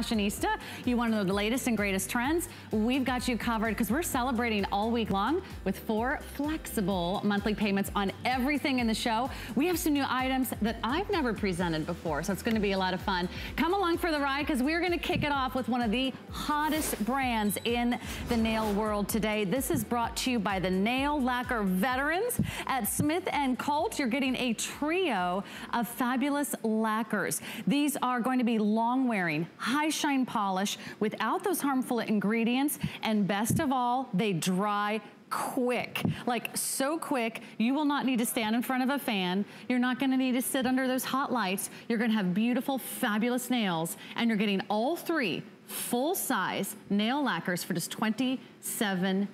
fashionista, you want to know the latest and greatest trends, we've got you covered because we're celebrating all week long with four flexible monthly payments on everything in the show. We have some new items that I've never presented before, so it's going to be a lot of fun. Come along for the ride because we're going to kick it off with one of the hottest brands in the nail world today. This is brought to you by the Nail Lacquer Veterans at Smith & Cult. You're getting a trio of fabulous lacquers. These are going to be long wearing, shine polish without those harmful ingredients. And best of all, they dry quick, like so quick, you will not need to stand in front of a fan. You're not gonna need to sit under those hot lights. You're gonna have beautiful, fabulous nails, and you're getting all three full size nail lacquers for just 27 dollars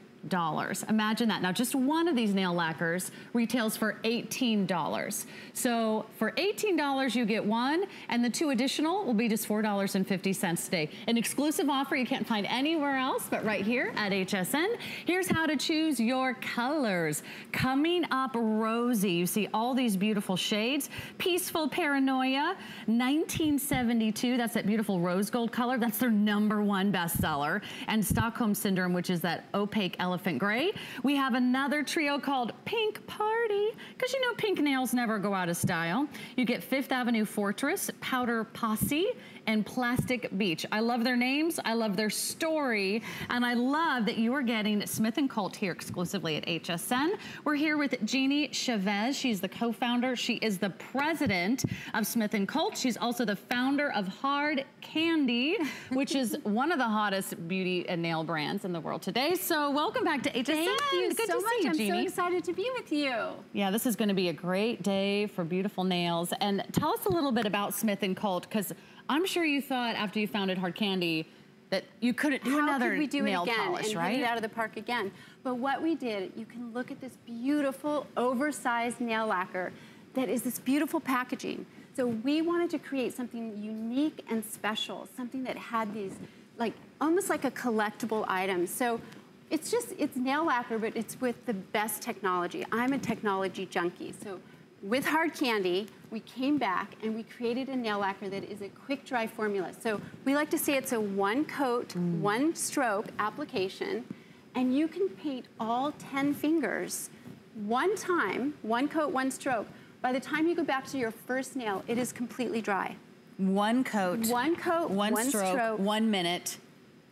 Imagine that. Now, just one of these nail lacquers retails for $18. So for $18, you get one, and the two additional will be just $4.50 today. An exclusive offer you can't find anywhere else but right here at HSN. Here's how to choose your colors. Coming up rosy. You see all these beautiful shades. Peaceful Paranoia, 1972. That's that beautiful rose gold color. That's their number one bestseller. And Stockholm Syndrome, which is that opaque elephant elephant gray. We have another trio called Pink Party, because you know pink nails never go out of style. You get Fifth Avenue Fortress, Powder Posse, and Plastic Beach. I love their names, I love their story, and I love that you are getting Smith & Cult here exclusively at HSN. We're here with Jeannie Chavez. She's the co-founder. She is the president of Smith & Cult. She's also the founder of Hard Candy, which is one of the hottest beauty and nail brands in the world today. So welcome back to HSN. Thank you Good so to much. see you, I'm Jeannie. so excited to be with you. Yeah, this is gonna be a great day for beautiful nails. And tell us a little bit about Smith & Colt, because I'm sure you thought after you founded Hard Candy that you couldn't do How another could we do nail it again polish, and right? hit it out of the park again? But what we did, you can look at this beautiful oversized nail lacquer that is this beautiful packaging. So we wanted to create something unique and special, something that had these like almost like a collectible item. So it's just, it's nail lacquer, but it's with the best technology. I'm a technology junkie. So with hard candy, we came back and we created a nail lacquer that is a quick dry formula. So we like to say it's a one coat, mm. one stroke application, and you can paint all 10 fingers one time, one coat, one stroke. By the time you go back to your first nail, it is completely dry. One coat, One coat, one, one stroke, stroke. one minute,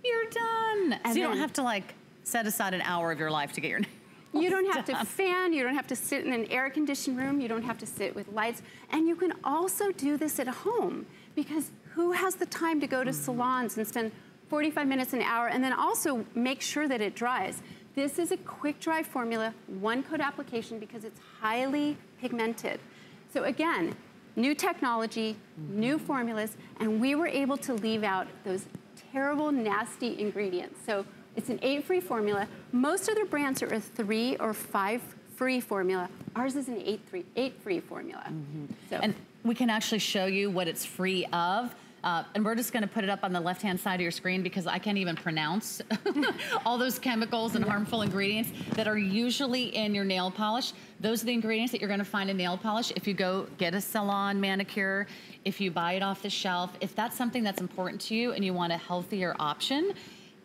you're done. And so you don't have to like set aside an hour of your life to get your nails You don't have to fan, you don't have to sit in an air-conditioned room, you don't have to sit with lights. And you can also do this at home because who has the time to go to mm-hmm. salons and spend 45 minutes an hour and then also make sure that it dries. This is a quick dry formula, one coat application because it's highly pigmented. So again, new technology, mm-hmm. new formulas, and we were able to leave out those terrible, nasty ingredients. So it's an eight-free formula. Most other brands are a three or five-free formula. Ours is an eight-free eight free formula. So And we can actually show you what it's free of. Uh, and we're just gonna put it up on the left-hand side of your screen because I can't even pronounce all those chemicals and harmful ingredients that are usually in your nail polish. Those are the ingredients that you're gonna find in nail polish. If you go get a salon manicure, if you buy it off the shelf, if that's something that's important to you and you want a healthier option,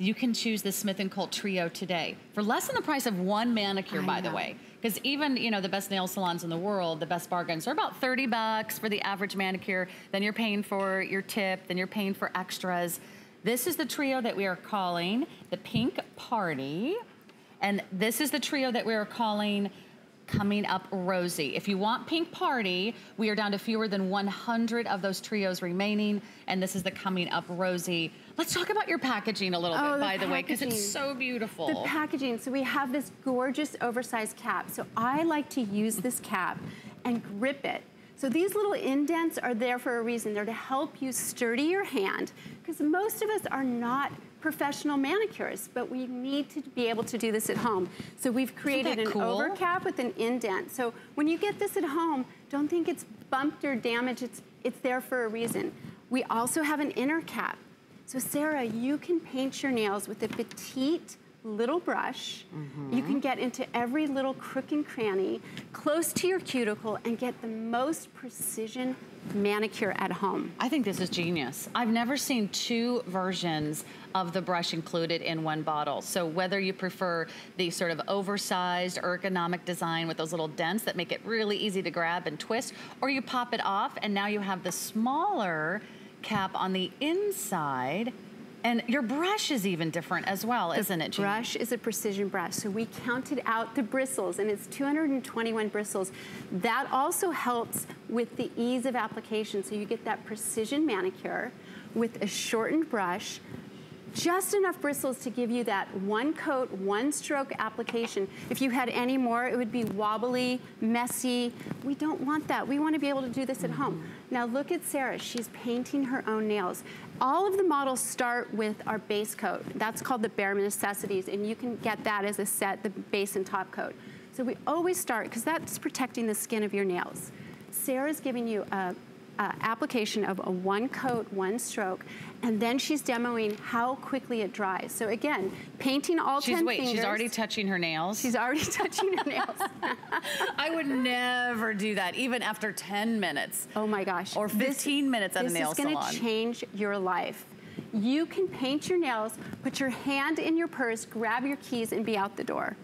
you can choose the Smith & Cult Trio today for less than the price of one manicure, I by the way. Because even, you know, the best nail salons in the world, the best bargains are about 30 bucks for the average manicure. Then you're paying for your tip, then you're paying for extras. This is the trio that we are calling the Pink Party. And this is the trio that we are calling Coming Up Rosy. If you want Pink Party, we are down to fewer than 100 of those trios remaining. And this is the Coming Up Rosy. Let's talk about your packaging a little Oh, bit, the by the way, because it's so beautiful. The packaging, so we have this gorgeous oversized cap. So I like to use this cap and grip it. So these little indents are there for a reason. They're to help you sturdy your hand because most of us are not professional manicurists, but we need to be able to do this at home. So we've created an cool? over cap with an indent. So when you get this at home, don't think it's bumped or damaged. It's, it's there for a reason. We also have an inner cap. So Sarah, you can paint your nails with a petite little brush. Mm-hmm. You can get into every little crook and cranny, close to your cuticle, and get the most precision manicure at home. I think this is genius. I've never seen two versions of the brush included in one bottle. So whether you prefer the sort of oversized ergonomic design with those little dents that make it really easy to grab and twist, or you pop it off and now you have the smaller cap on the inside and your brush is even different as well, the isn't it, Jean? brush is a precision brush. So we counted out the bristles, and it's 221 bristles. That also helps with the ease of application. So you get that precision manicure with a shortened brush, just enough bristles to give you that one coat, one stroke application. If you had any more, it would be wobbly, messy. We don't want that. We want to be able to do this at home. Now look at Sarah, she's painting her own nails. All of the models start with our base coat. That's called the Bare Necessities, and you can get that as a set, the base and top coat. So we always start, because that's protecting the skin of your nails. Sarah's giving you a uh, application of a one coat, one stroke, and then she's demoing how quickly it dries. So again, painting all she's, 10 wait, fingers. she's already touching her nails? She's already touching her nails. I would never do that, even after 10 minutes. Oh my gosh. Or 15 this, minutes at a nail salon. This is gonna change your life. You can paint your nails, put your hand in your purse, grab your keys, and be out the door.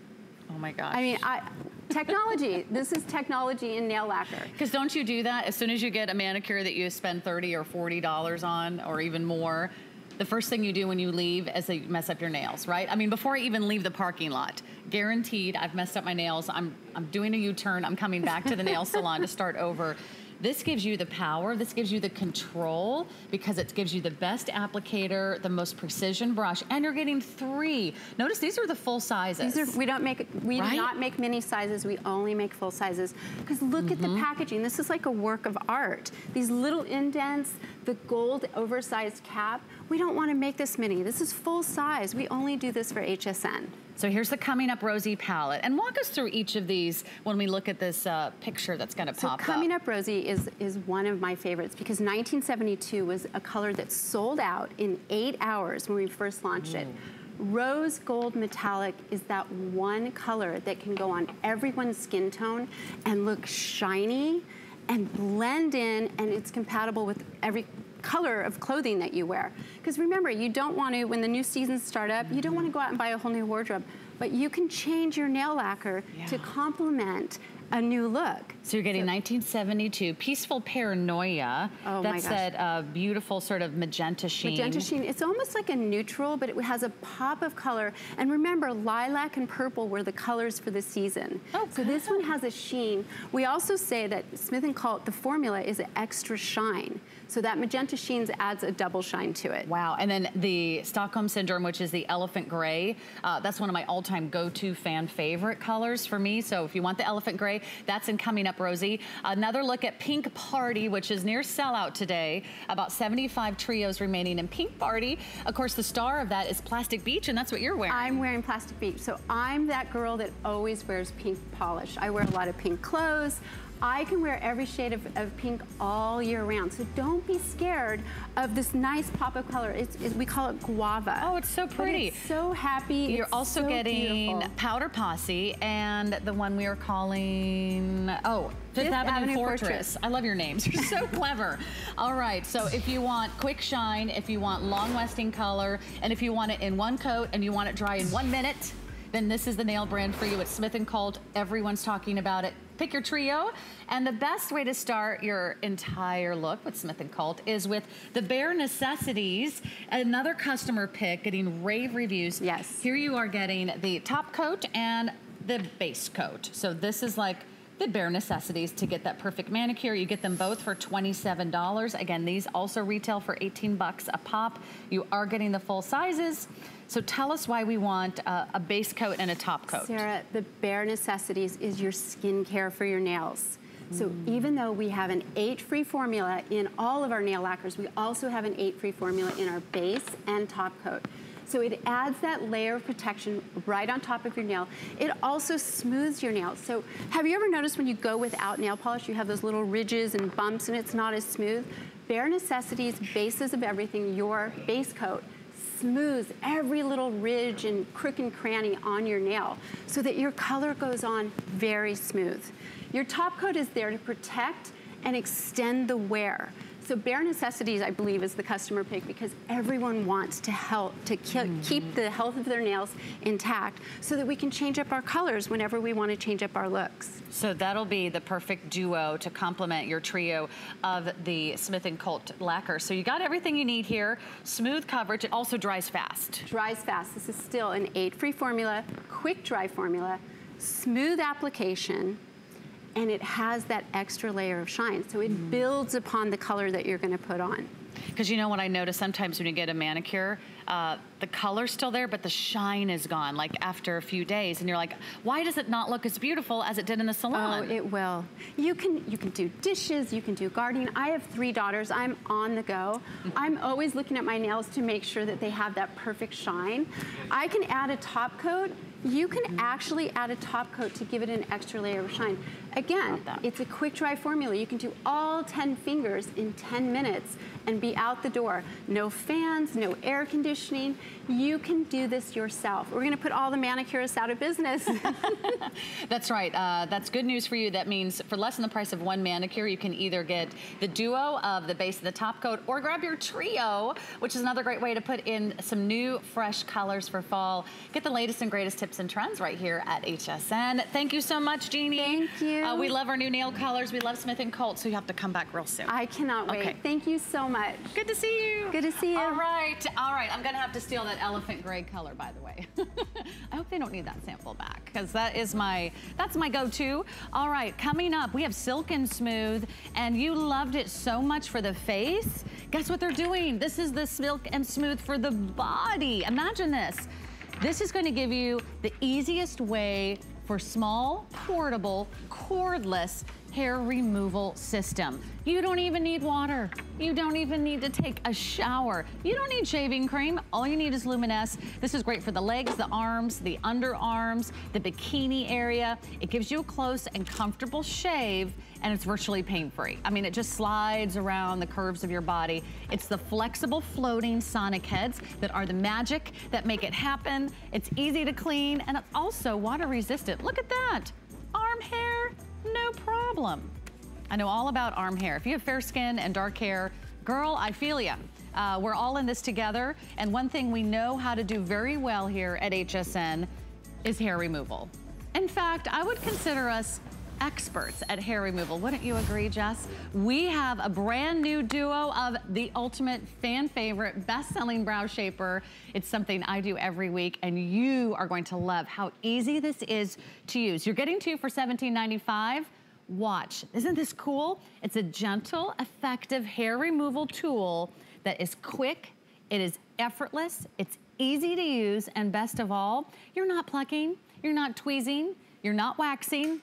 Oh my gosh. I mean, I, technology. this is technology in nail lacquer. Because don't you do that? As soon as you get a manicure that you spend 30 or $40 on, or even more, the first thing you do when you leave is to mess up your nails, right? I mean, before I even leave the parking lot, guaranteed I've messed up my nails. I'm, I'm doing a U-turn. I'm coming back to the nail salon to start over. This gives you the power, this gives you the control because it gives you the best applicator, the most precision brush, and you're getting three. Notice these are the full sizes. These are, we don't make, we right? do not make mini sizes, we only make full sizes. Because look mm -hmm. at the mm-hmm. packaging, this is like a work of art. These little indents, the gold oversized cap, we don't want to make this mini. This is full size. We only do this for HSN. So here's the Coming Up Rosy palette. And walk us through each of these when we look at this uh, picture that's gonna so pop up. So Coming Up Rosy is, is one of my favorites because 1972 was a color that sold out in eight hours when we first launched mm. it. Rose gold metallic is that one color that can go on everyone's skin tone and look shiny and blend in and it's compatible with every color of clothing that you wear. Because remember, you don't want to, when the new seasons start up, you don't want to go out and buy a whole new wardrobe. But you can change your nail lacquer yeah. to complement a new look. So you're getting so, 1972 Peaceful Paranoia. Oh That's that uh, beautiful sort of magenta sheen. Magenta sheen. It's almost like a neutral, but it has a pop of color. And remember, lilac and purple were the colors for the season. Oh, so good. this one has a sheen. We also say that Smith & Cult, the formula is an extra shine. So that magenta sheens adds a double shine to it. Wow, and then the Stockholm Syndrome, which is the elephant gray, uh, that's one of my all-time go-to fan favorite colors for me. So if you want the elephant gray, that's in Coming Up Rosy. Another look at Pink Party, which is near sellout today. About 75 trios remaining in Pink Party. Of course, the star of that is Plastic Beach, and that's what you're wearing. I'm wearing Plastic Beach. So I'm that girl that always wears pink polish. I wear a lot of pink clothes. I can wear every shade of, of, pink all year round. So don't be scared of this nice pop of color. It's, it's, we call it guava. Oh, it's so pretty. It's so happy. You're it's also so getting beautiful. Powder Posse and the one we are calling, oh, Fifth, Fifth Avenue, Avenue Fortress. Fortress. I love your names. You're so clever. All right, so if you want quick shine, if you want long lasting color, and if you want it in one coat and you want it dry in one minute, then this is the nail brand for you. It's Smith & Cult. Everyone's talking about it. Pick your trio. And the best way to start your entire look with Smith & Cult is with the Bare Necessities. Another customer pick getting rave reviews. Yes. Here you are getting the top coat and the base coat. So this is like the bare necessities to get that perfect manicure. You get them both for $27. Again, these also retail for 18 bucks a pop. You are getting the full sizes. So tell us why we want a, a base coat and a top coat. Sarah, the bare necessities is your skincare for your nails. So even though we have an eight-free formula in all of our nail lacquers, we also have an eight-free formula in our base and top coat. So it adds that layer of protection right on top of your nail. It also smooths your nails. So have you ever noticed when you go without nail polish, you have those little ridges and bumps and it's not as smooth? Bare Necessities, bases of everything, your base coat smooths every little ridge and crook and cranny on your nail so that your color goes on very smooth. Your top coat is there to protect and extend the wear. So bare necessities, I believe, is the customer pick because everyone wants to help to ke mm -hmm. keep the health of their nails intact so that we can change up our colors whenever we want to change up our looks. So that'll be the perfect duo to complement your trio of the Smith & Cult lacquer. So you got everything you need here. Smooth coverage. It also dries fast. Dries fast. This is still an eight-free formula, quick dry formula, smooth application, and it has that extra layer of shine. So it mm. builds upon the color that you're gonna put on. Because you know what I notice sometimes when you get a manicure, uh, the color's still there, but the shine is gone, like after a few days. And you're like, why does it not look as beautiful as it did in the salon? Oh, it will. You can, you can do dishes, you can do gardening. I have three daughters, I'm on the go. I'm always looking at my nails to make sure that they have that perfect shine. I can add a top coat you can actually add a top coat to give it an extra layer of shine. Again, it's a quick dry formula. You can do all 10 fingers in 10 minutes and be out the door. No fans, no air conditioning. You can do this yourself. We're gonna put all the manicurists out of business. that's right, uh, that's good news for you. That means for less than the price of one manicure, you can either get the duo of the base and the top coat or grab your trio, which is another great way to put in some new, fresh colors for fall. Get the latest and greatest tips and trends right here at HSN. Thank you so much, Jeannie. Thank you. Uh, we love our new nail colors. We love Smith & Cult, so you have to come back real soon. I cannot wait. Okay. Thank you so much. Good to see you. Good to see you. All right, all right. I'm gonna have to steal that elephant gray color, by the way. I hope they don't need that sample back, because that is my, that's my go-to. All right, coming up, we have Silk and Smooth, and you loved it so much for the face. Guess what they're doing? This is the Silk and Smooth for the body. Imagine this. This is gonna give you the easiest way for small, portable, cordless hair removal system. You don't even need water. You don't even need to take a shower. You don't need shaving cream. All you need is Luminesse. This is great for the legs, the arms, the underarms, the bikini area. It gives you a close and comfortable shave and it's virtually pain-free. I mean, it just slides around the curves of your body. It's the flexible floating sonic heads that are the magic that make it happen. It's easy to clean and it's also water resistant. Look at that. Arm hair, no problem. I know all about arm hair. If you have fair skin and dark hair, girl, I feel ya. Uh, we're all in this together. And one thing we know how to do very well here at HSN is hair removal. In fact, I would consider us experts at hair removal. Wouldn't you agree, Jess? We have a brand new duo of the ultimate fan favorite, best-selling brow shaper. It's something I do every week, and you are going to love how easy this is to use. You're getting two for $17.95 watch. Isn't this cool? It's a gentle, effective hair removal tool that is quick, it is effortless, it's easy to use, and best of all, you're not plucking, you're not tweezing, you're not waxing,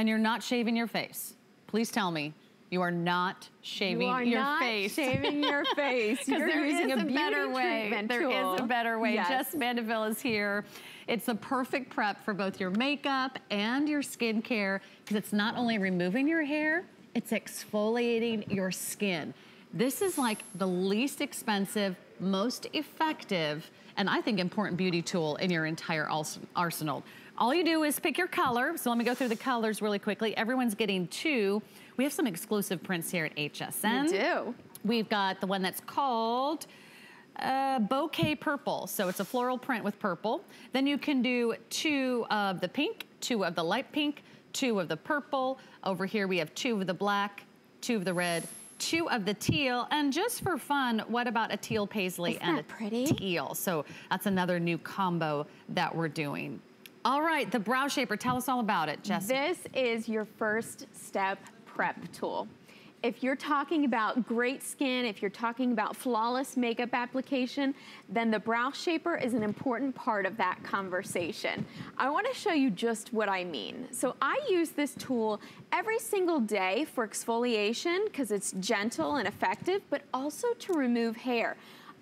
and you're not shaving your face. Please tell me you are not shaving you are your not face. shaving your face. You're there using is a, a better way. There tool. is a better way. Yes. Jess Mandeville is here. It's the perfect prep for both your makeup and your skincare because it's not only removing your hair, it's exfoliating your skin. This is like the least expensive, most effective, and I think important beauty tool in your entire arsenal. All you do is pick your color. So let me go through the colors really quickly. Everyone's getting two. We have some exclusive prints here at HSN. We do. We've got the one that's called uh, bouquet purple. So it's a floral print with purple. Then you can do two of the pink, two of the light pink, two of the purple. Over here we have two of the black, two of the red, two of the teal. And just for fun, what about a teal paisley Isn't and a pretty? teal? So that's another new combo that we're doing. All right, the Brow Shaper, tell us all about it, Jess. This is your first step prep tool if you're talking about great skin, if you're talking about flawless makeup application, then the brow shaper is an important part of that conversation. I wanna show you just what I mean. So I use this tool every single day for exfoliation because it's gentle and effective, but also to remove hair.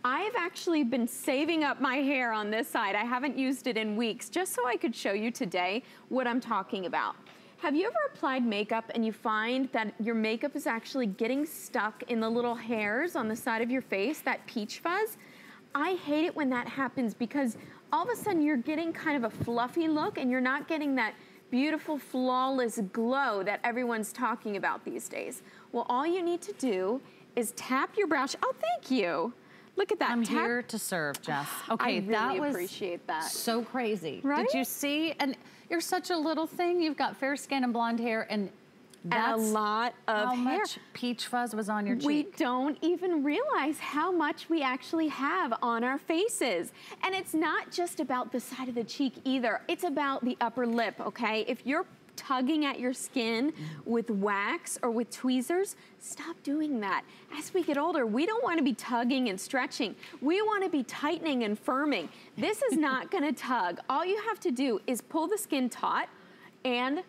I've actually been saving up my hair on this side. I haven't used it in weeks just so I could show you today what I'm talking about. Have you ever applied makeup and you find that your makeup is actually getting stuck in the little hairs on the side of your face, that peach fuzz? I hate it when that happens because all of a sudden you're getting kind of a fluffy look and you're not getting that beautiful, flawless glow that everyone's talking about these days? Well, all you need to do is tap your brow. Oh, thank you. Look at that. I'm tap here to serve, Jess. Okay, I really that was appreciate that. so crazy. Right? Did you see? And you're such a little thing. You've got fair skin and blonde hair, and that's and a lot of how hair. much peach fuzz was on your cheek. We don't even realize how much we actually have on our faces. And it's not just about the side of the cheek either. It's about the upper lip, okay? If you're tugging at your skin with wax or with tweezers, stop doing that. As we get older, we don't wanna be tugging and stretching. We wanna be tightening and firming. This is not gonna tug. All you have to do is pull the skin taut and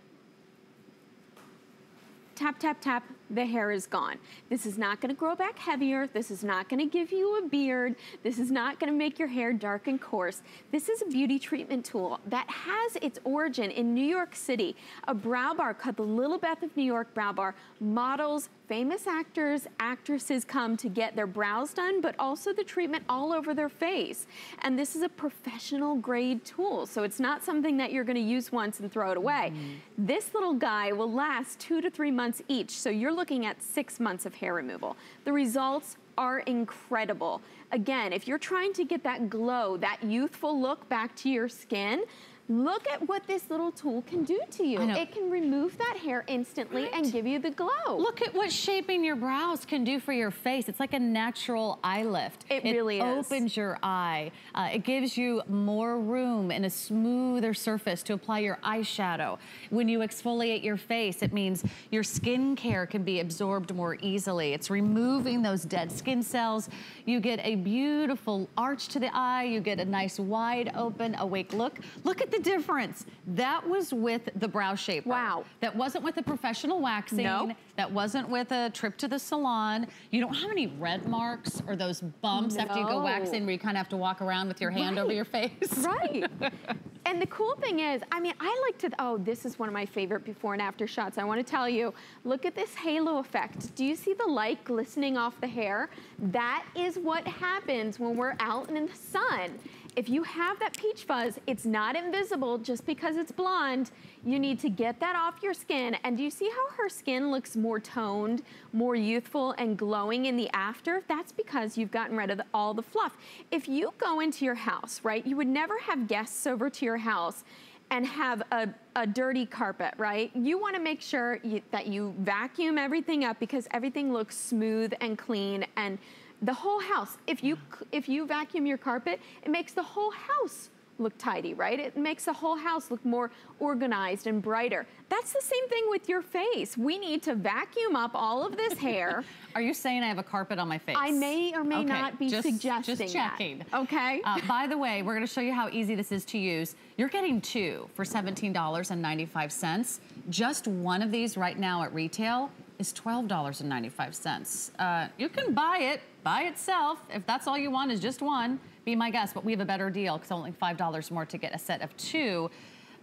tap, tap, tap, the hair is gone. This is not gonna grow back heavier. This is not gonna give you a beard. This is not gonna make your hair dark and coarse. This is a beauty treatment tool that has its origin in New York City. A brow bar called the Little Beth of New York Brow Bar. Models, famous actors, actresses come to get their brows done, but also the treatment all over their face. And this is a professional grade tool. So it's not something that you're gonna use once and throw it away. Mm-hmm. This little guy will last two to three months each. So you're looking at six months of hair removal. The results are incredible. Again, if you're trying to get that glow, that youthful look back to your skin, look at what this little tool can do to you. It can remove that hair instantly Right. and give you the glow. Look at what shaping your brows can do for your face. It's like a natural eye lift. It really is. It opens your eye. Uh, it gives you more room and a smoother surface to apply your eyeshadow. When you exfoliate your face, it means your skincare can be absorbed more easily. It's removing those dead skin cells. You get a beautiful arch to the eye. You get a nice wide open, awake look. Look at the difference. That was with the Brow Shaper. Wow. That wasn't with the professional waxing. Nope. That wasn't with a trip to the salon. You don't have any red marks or those bumps after you go waxing where you kind of have to walk around with your hand over your face. Right. and the cool thing is, I mean, I like to, oh, this is one of my favorite before and after shots. I wanna tell you, look at this halo effect. Do you see the light glistening off the hair? That is what happens when we're out in the sun. If you have that peach fuzz, it's not invisible just because it's blonde. You need to get that off your skin. And do you see how her skin looks more toned, more youthful and glowing in the after? That's because you've gotten rid of the- all the fluff. If you go into your house, right, you would never have guests over to your house and have a, a dirty carpet, right? You wanna make sure you, that you vacuum everything up because everything looks smooth and clean and the whole house, if you, if you vacuum your carpet, it makes the whole house look tidy, right? It makes the whole house look more organized and brighter. That's the same thing with your face. We need to vacuum up all of this hair. Are you saying I have a carpet on my face? I may or may Okay, not be just- suggesting Just that, checking. okay? Uh, by the way, we're gonna show you how easy this is to use. You're getting two for $17.95. Just one of these right now at retail is $12.95. Uh, you can buy it by itself. If that's all you want is just one, be my guest. But we have a better deal because only $5 more to get a set of two.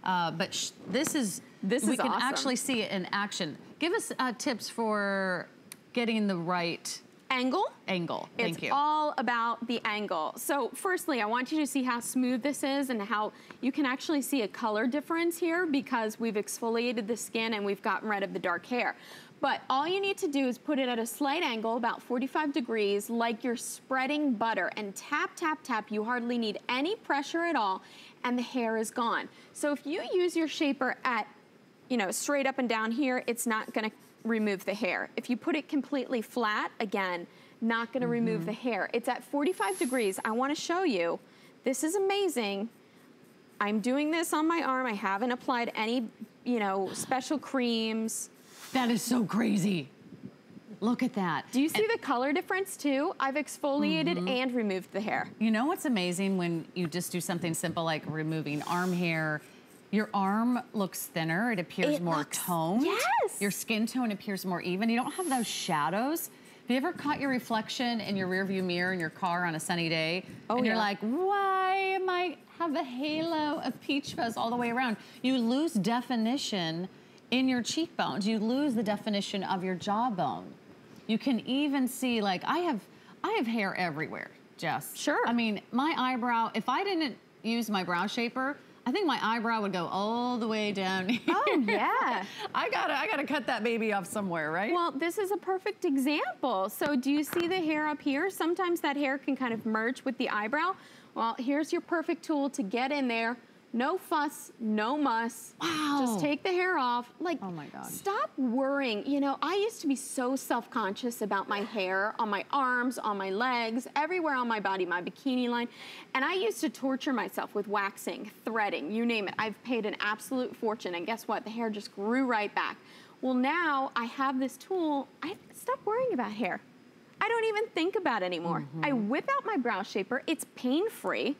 Uh, but sh- this is, This we is can awesome. actually see it in action. Give us uh, tips for getting the right Angle? angle. Thank it's you. It's all about the angle. So firstly, I want you to see how smooth this is and how you can actually see a color difference here because we've exfoliated the skin and we've gotten rid of the dark hair. But all you need to do is put it at a slight angle, about 45 degrees, like you're spreading butter, and tap, tap, tap. You hardly need any pressure at all, and the hair is gone. So if you use your shaper at you know, straight up and down here, it's not gonna remove the hair. If you put it completely flat, again, not gonna remove mm-hmm. the hair. It's at 45 degrees. I wanna show you. This is amazing. I'm doing this on my arm. I haven't applied any, you know, special creams. That is so crazy. Look at that. Do you see the color difference too? I've exfoliated Mm-hmm. and removed the hair. You know what's amazing when you just do something simple like removing arm hair? Your arm looks thinner, it appears It more looks- toned. yes. Your skin tone appears more even. You don't have those shadows. Have you ever caught your reflection in your rearview mirror in your car on a sunny day? Oh, and you're like, why am I have a halo of peach fuzz all the way around? You lose definition in your cheekbones. You lose the definition of your jawbone. You can even see like I have I have hair everywhere, Jess. Sure. I mean, my eyebrow, if I didn't use my brow shaper, I think my eyebrow would go all the way down here. Oh, yeah. I gotta, I gotta cut that baby off somewhere, right? Well, this is a perfect example. So do you see the hair up here? Sometimes that hair can kind of merge with the eyebrow. Well, here's your perfect tool to get in there, no fuss, no muss. Wow. Just take the hair off. Like, Oh my God. stop worrying. You know, I used to be so self-conscious about my hair on my arms, on my legs, everywhere on my body, my bikini line. And I used to torture myself with waxing, threading, you name it. I've paid an absolute fortune. And guess what? The hair just grew right back. Well, now I have this tool. I stop worrying about hair. I don't even think about it anymore. Mm-hmm. I whip out my brow shaper. It's pain-free.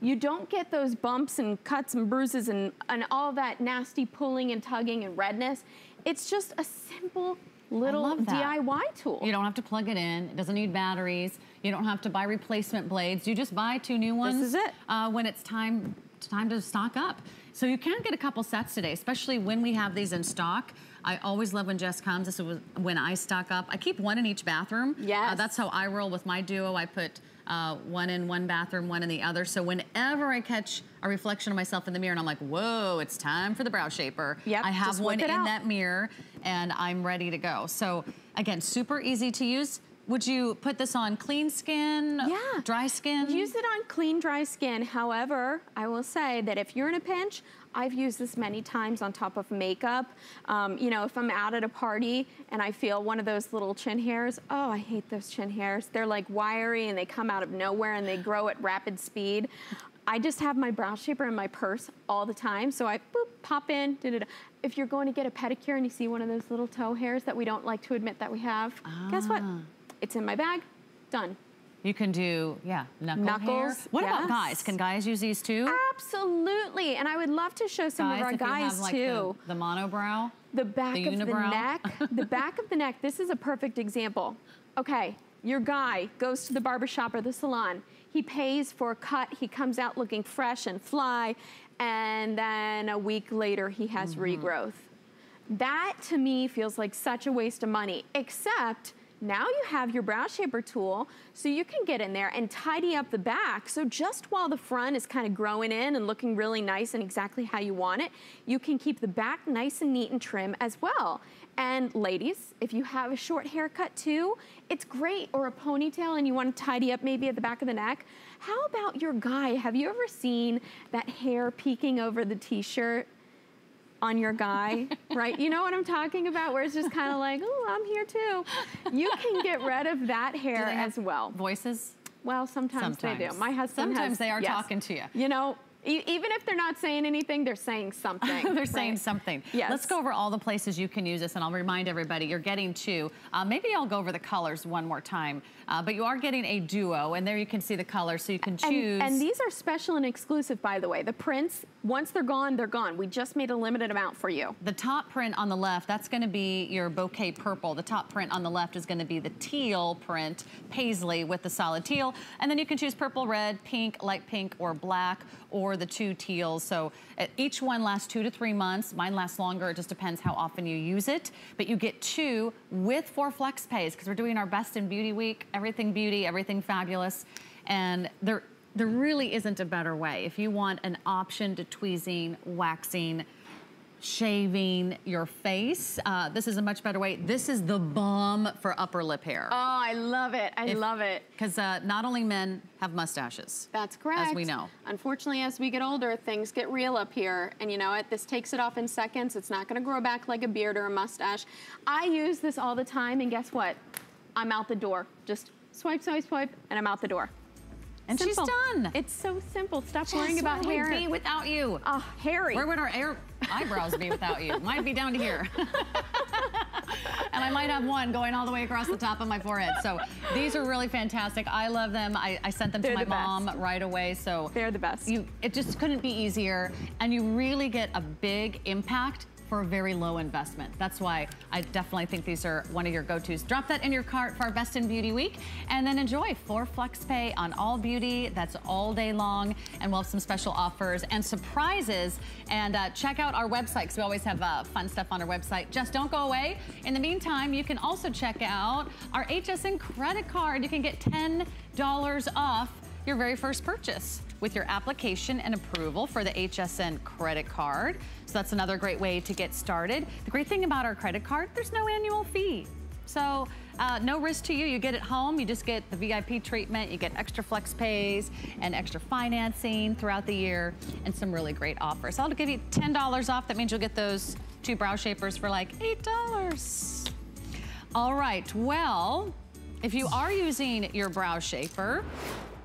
You don't get those bumps and cuts and bruises and, and all that nasty pulling and tugging and redness. It's just a simple little. DIY tool. You don't have to plug it in. It doesn't need batteries. You don't have to buy replacement blades. You just buy two new ones. is it. Uh, when it's time, time to stock up. So you can get a couple sets today, especially when we have these in stock. I always love when Jess comes. This is when I stock up. I keep one in each bathroom. Yes. Uh, that's how I roll with my duo. I put uh, one in one bathroom, one in the other. So whenever I catch a reflection of myself in the mirror and I'm like, whoa, it's time for the brow shaper. Yep, I have one in out. that mirror and I'm ready to go. So again, super easy to use. Would you put this on clean skin? Yeah. Dry skin? Use it on clean, dry skin. However, I will say that if you're in a pinch, I've used this many times on top of makeup. Um, you know, if I'm out at a party and I feel one of those little chin hairs, oh, I hate those chin hairs. They're like wiry and they come out of nowhere and they grow at rapid speed. I just have my brow shaper in my purse all the time. So I boop, pop in, da, da, da. If you're going to get a pedicure and you see one of those little toe hairs that we don't like to admit that we have, guess what? Ah. It's in my bag, done. You can do, yeah, knuckle hair. Knuckles, What about guys? Can guys use these too? Absolutely, and I would love to show some of our if you guys have like too. the, the monobrow. The, back the of the neck, the back of the neck. This is a perfect example. Okay, your guy goes to the barbershop or the salon. He pays for a cut. He comes out looking fresh and fly, and then a week later he has Mm-hmm. regrowth. That to me feels like such a waste of money, except now you have your brow shaper tool so you can get in there and tidy up the back. So just while the front is kind of growing in and looking really nice and exactly how you want it, you can keep the back nice and neat and trim as well. And ladies, if you have a short haircut too, it's great, or a ponytail and you want to tidy up maybe at the back of the neck. How about your guy? Have you ever seen that hair peeking over the t-shirt? On your guy, right? You know what I'm talking about? Where it's just kind of like, oh, I'm here too. You can get rid of that hair as well. Voices? Well, sometimes, they do. My husband Sometimes has- they are yes. talking to you. You know, e- even if they're not saying anything, they're saying something. They're saying something. Yes. Let's go over all the places you can use this, and I'll remind everybody you're getting two. Uh, maybe I'll go over the colors one more time, uh, but you are getting a duo, and there you can see the colors, so you can And, choose. and these are special and exclusive, by the way. The prints, once they're gone, they're gone. We just made a limited amount for you. The top print on the left, that's gonna be your bouquet purple. The top print on the left is gonna be the teal print, paisley with the solid teal. And then you can choose purple, red, pink, light pink, or black, or the two teals. So uh, each one lasts two to three months. Mine lasts longer, it just depends how often you use it. But you get two with four flex pays, because we're doing our best in beauty week, everything beauty, everything fabulous. And there, there really isn't a better way. If you want an option to tweezing, waxing, shaving your face, uh, this is a much better way. This is the bomb for upper lip hair. Oh, I love it. I love it. Because uh, not only men have mustaches. That's correct. As we know. Unfortunately, as we get older, things get real up here. And you know what? This takes it off in seconds. It's not gonna grow back like a beard or a mustache. I use this all the time, and guess what? I'm out the door. Just swipe, swipe, swipe, and I'm out the door. And Simple. she's done. It's so simple. Stop worrying about where would hair. be without you? Oh, Harry. Where would our air eyebrows be without you? Might be down to here. and I might have one going all the way across the top of my forehead. So these are really fantastic. I love them. I, I sent them They're to my the mom right away. So They're the best. You, it just couldn't be easier. And you really get a big impact for a very low investment. That's why I definitely think these are one of your go-tos. Drop that in your cart for our Best in Beauty Week and then enjoy four flex pay on all beauty. That's all day long. And we'll have some special offers and surprises. And uh, check out our website because we always have uh, fun stuff on our website. Just don't go away. In the meantime, you can also check out our HSN credit card. You can get $10 off your very first purchase with your application and approval for the HSN credit card. So that's another great way to get started. The great thing about our credit card, there's no annual fee. So uh, no risk to you. You get it home. You just get the VIP treatment. You get extra flex pays and extra financing throughout the year and some really great offers. I'll give you $10 off. That means you'll get those two brow shapers for like $8. All right, well, if you are using your brow shaper,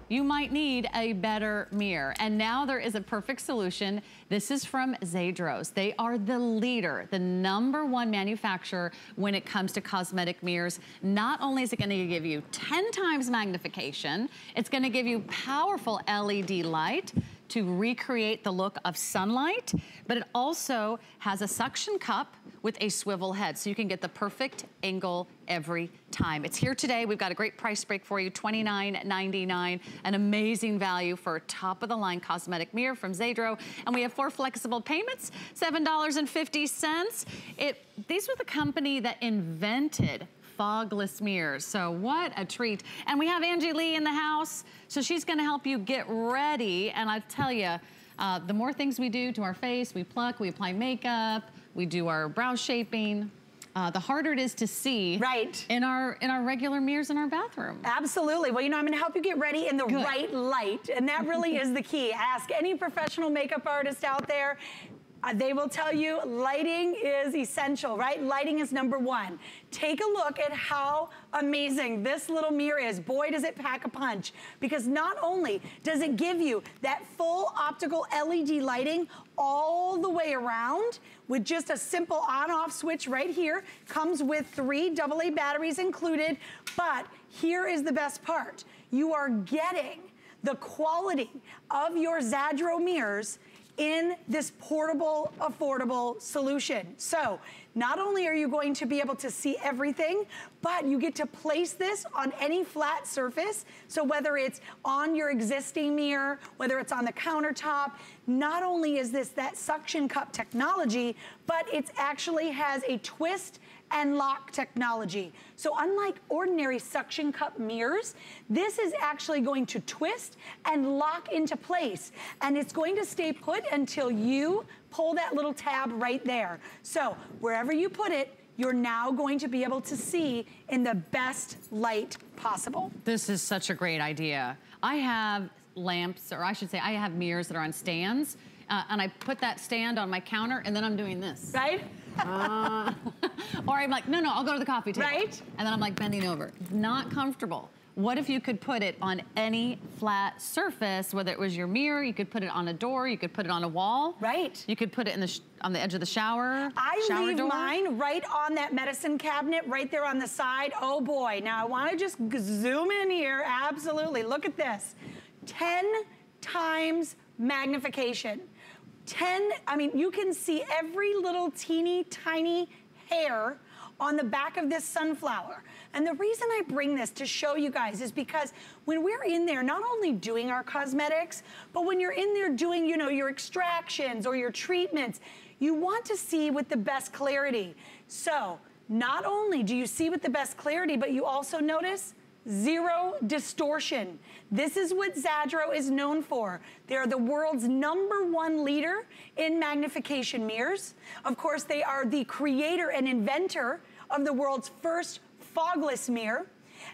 you might need a better mirror. And now there is a perfect solution. This is from Zadros. They are the leader, the number one manufacturer when it comes to cosmetic mirrors. Not only is it gonna give you 10 times magnification, it's gonna give you powerful LED light, to recreate the look of sunlight, but it also has a suction cup with a swivel head, so you can get the perfect angle every time. It's here today. We've got a great price break for you, $29.99, an amazing value for a top-of-the-line cosmetic mirror from Zadro. And we have four flexible payments, $7.50. It, these were the company that invented fogless mirrors. So what a treat. And we have Angie Lee in the house. So she's gonna help you get ready. And I tell you, uh, the more things we do to our face, we pluck, we apply makeup, we do our brow shaping, uh, the harder it is to see right. in our in our regular mirrors in our bathroom. Absolutely. Well, you know, I'm gonna help you get ready in the Good. right light, and that really is the key. Ask any professional makeup artist out there. Uh, they will tell you lighting is essential, right? Lighting is number one. Take a look at how amazing this little mirror is. Boy, does it pack a punch. Because not only does it give you that full optical LED lighting all the way around with just a simple on-off switch right here, comes with three AA batteries included, but here is the best part. You are getting the quality of your Zadro mirrors in this portable, affordable solution. So not only are you going to be able to see everything, but you get to place this on any flat surface. So whether it's on your existing mirror, whether it's on the countertop, not only is this that suction cup technology, but it actually has a twist and lock technology. So unlike ordinary suction cup mirrors, this is actually going to twist and lock into place. And it's going to stay put until you pull that little tab right there. So wherever you put it, you're now going to be able to see in the best light possible. This is such a great idea. I have lamps, or I should say I have mirrors that are on stands, uh, and I put that stand on my counter, and then I'm doing this. Right? Uh, or I'm like, no, no, I'll go to the coffee table. Right. And then I'm like bending over. Not comfortable. What if you could put it on any flat surface, whether it was your mirror, you could put it on a door, you could put it on a wall. Right. You could put it in the on the edge of the shower. I shower leave door. mine right on that medicine cabinet, right there on the side. Oh boy. Now I wanna just zoom in here. Absolutely. Look at this. 10 times magnification. 10, I mean, you can see every little teeny tiny hair on the back of this sunflower. And the reason I bring this to show you guys is because when we're in there, not only doing our cosmetics, but when you're in there doing, you know, your extractions or your treatments, you want to see with the best clarity. So not only do you see with the best clarity, but you also notice zero distortion. This is what Zadro is known for. They're the world's number one leader in magnification mirrors. Of course, they are the creator and inventor of the world's first fogless mirror.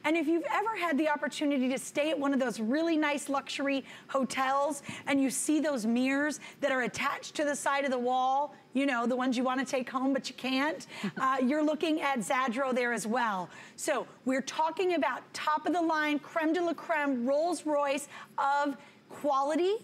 And if you've ever had the opportunity to stay at one of those really nice luxury hotels and you see those mirrors that are attached to the side of the wall, you know, the ones you want to take home but you can't, uh, you're looking at Zadro there as well. So we're talking about top of the line, creme de la creme, Rolls Royce of quality,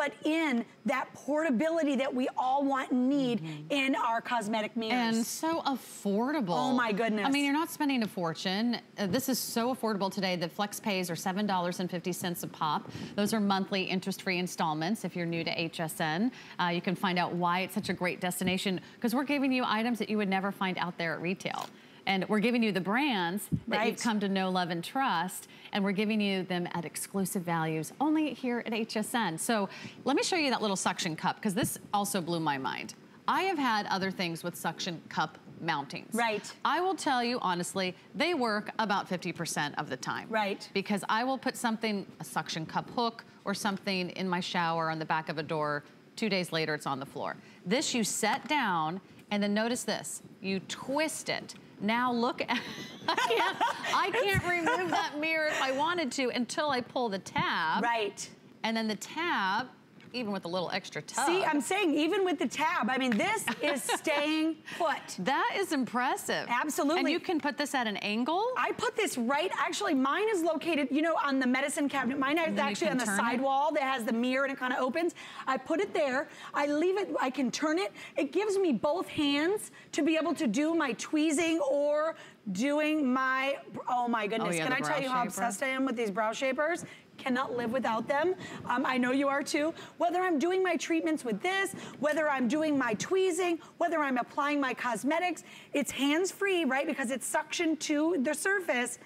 but in that portability that we all want and need mm -hmm. in our cosmetic mirrors. And so affordable. Oh my goodness. I mean, you're not spending a fortune. Uh, this is so affordable today. The flex pays are $7.50 a pop. Those are monthly interest-free installments if you're new to HSN. Uh, you can find out why it's such a great destination because we're giving you items that you would never find out there at retail. And we're giving you the brands that right. you've come to know, love, and trust, and we're giving you them at exclusive values only here at HSN. So let me show you that little suction cup, because this also blew my mind. I have had other things with suction cup mountings. Right. I will tell you honestly, they work about 50% of the time. Right. Because I will put something, a suction cup hook or something in my shower on the back of a door, two days later it's on the floor. This you set down and then notice this, you twist it. Now look, at, I can't, I can't remove that mirror if I wanted to until I pull the tab. Right. And then the tab, even with a little extra tug. See, I'm saying even with the tab, I mean, this is staying put. That is impressive. Absolutely. And you can put this at an angle? I put this right, actually mine is located, you know, on the medicine cabinet. Mine is actually on the sidewall that has the mirror and it kind of opens. I put it there, I leave it, I can turn it. It gives me both hands to be able to do my tweezing or doing my, oh my goodness. Oh, yeah, can I tell you how obsessed I am with these brow shapers? Cannot live without them. Um, I know you are too. Whether I'm doing my treatments with this, whether I'm doing my tweezing, whether I'm applying my cosmetics, it's hands-free, right? Because it's suction to the surface.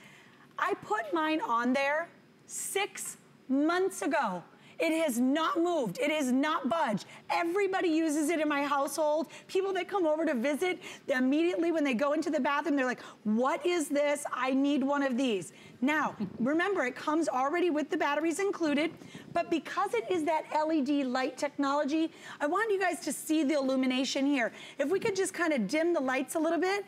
I put mine on there six months ago. It has not moved. It has not budged. Everybody uses it in my household. People that come over to visit, immediately when they go into the bathroom, they're like, what is this? I need one of these. Now, remember, it comes already with the batteries included, but because it is that LED light technology, I want you guys to see the illumination here. If we could just kind of dim the lights a little bit,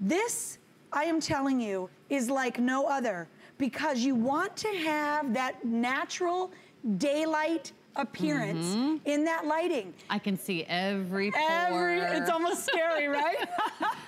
this, I am telling you, is like no other because you want to have that natural daylight appearance mm -hmm. in that lighting. I can see every pore. Every, it's almost scary, right?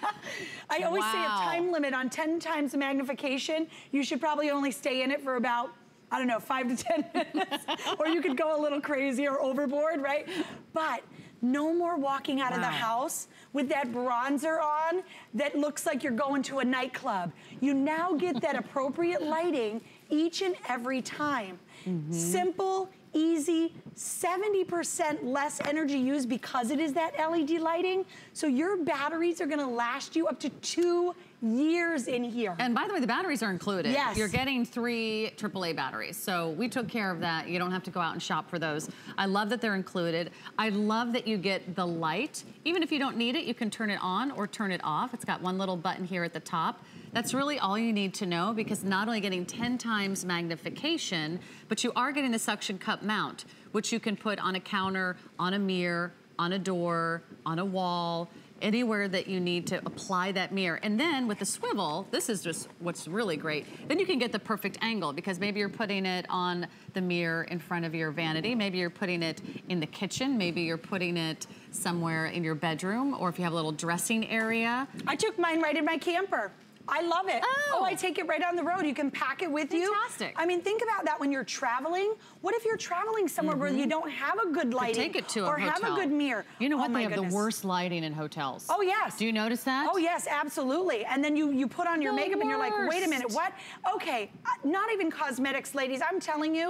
I always wow. say a time limit on 10 times the magnification. You should probably only stay in it for about I don't know, five to 10 minutes, or you could go a little crazy or overboard, right? But no more walking out wow. of the house with that bronzer on that looks like you're going to a nightclub. You now get that appropriate lighting each and every time. Mm -hmm. Simple, easy, 70% less energy used because it is that LED lighting. So your batteries are gonna last you up to two years in here. And by the way, the batteries are included. Yes. You're getting three AAA batteries. So we took care of that. You don't have to go out and shop for those. I love that they're included. I love that you get the light. Even if you don't need it, you can turn it on or turn it off. It's got one little button here at the top. That's really all you need to know because not only getting 10 times magnification, but you are getting the suction cup mount, which you can put on a counter, on a mirror, on a door, on a wall, anywhere that you need to apply that mirror. And then with the swivel, this is just what's really great. Then you can get the perfect angle because maybe you're putting it on the mirror in front of your vanity. Maybe you're putting it in the kitchen. Maybe you're putting it somewhere in your bedroom or if you have a little dressing area. I took mine right in my camper. I love it. Oh. oh. I take it right on the road. You can pack it with Fantastic. you. Fantastic. I mean, think about that when you're traveling. What if you're traveling somewhere mm -hmm. where you mm-hmm. don't have a good lighting? take it to a or hotel. have a good mirror. You know what? Oh they have goodness. the worst lighting in hotels. Oh, yes. Do you notice that? Oh, yes, absolutely. And then you, you put on your the makeup worst. and you're like, wait a minute, what? Okay, uh, not even cosmetics, ladies. I'm telling you,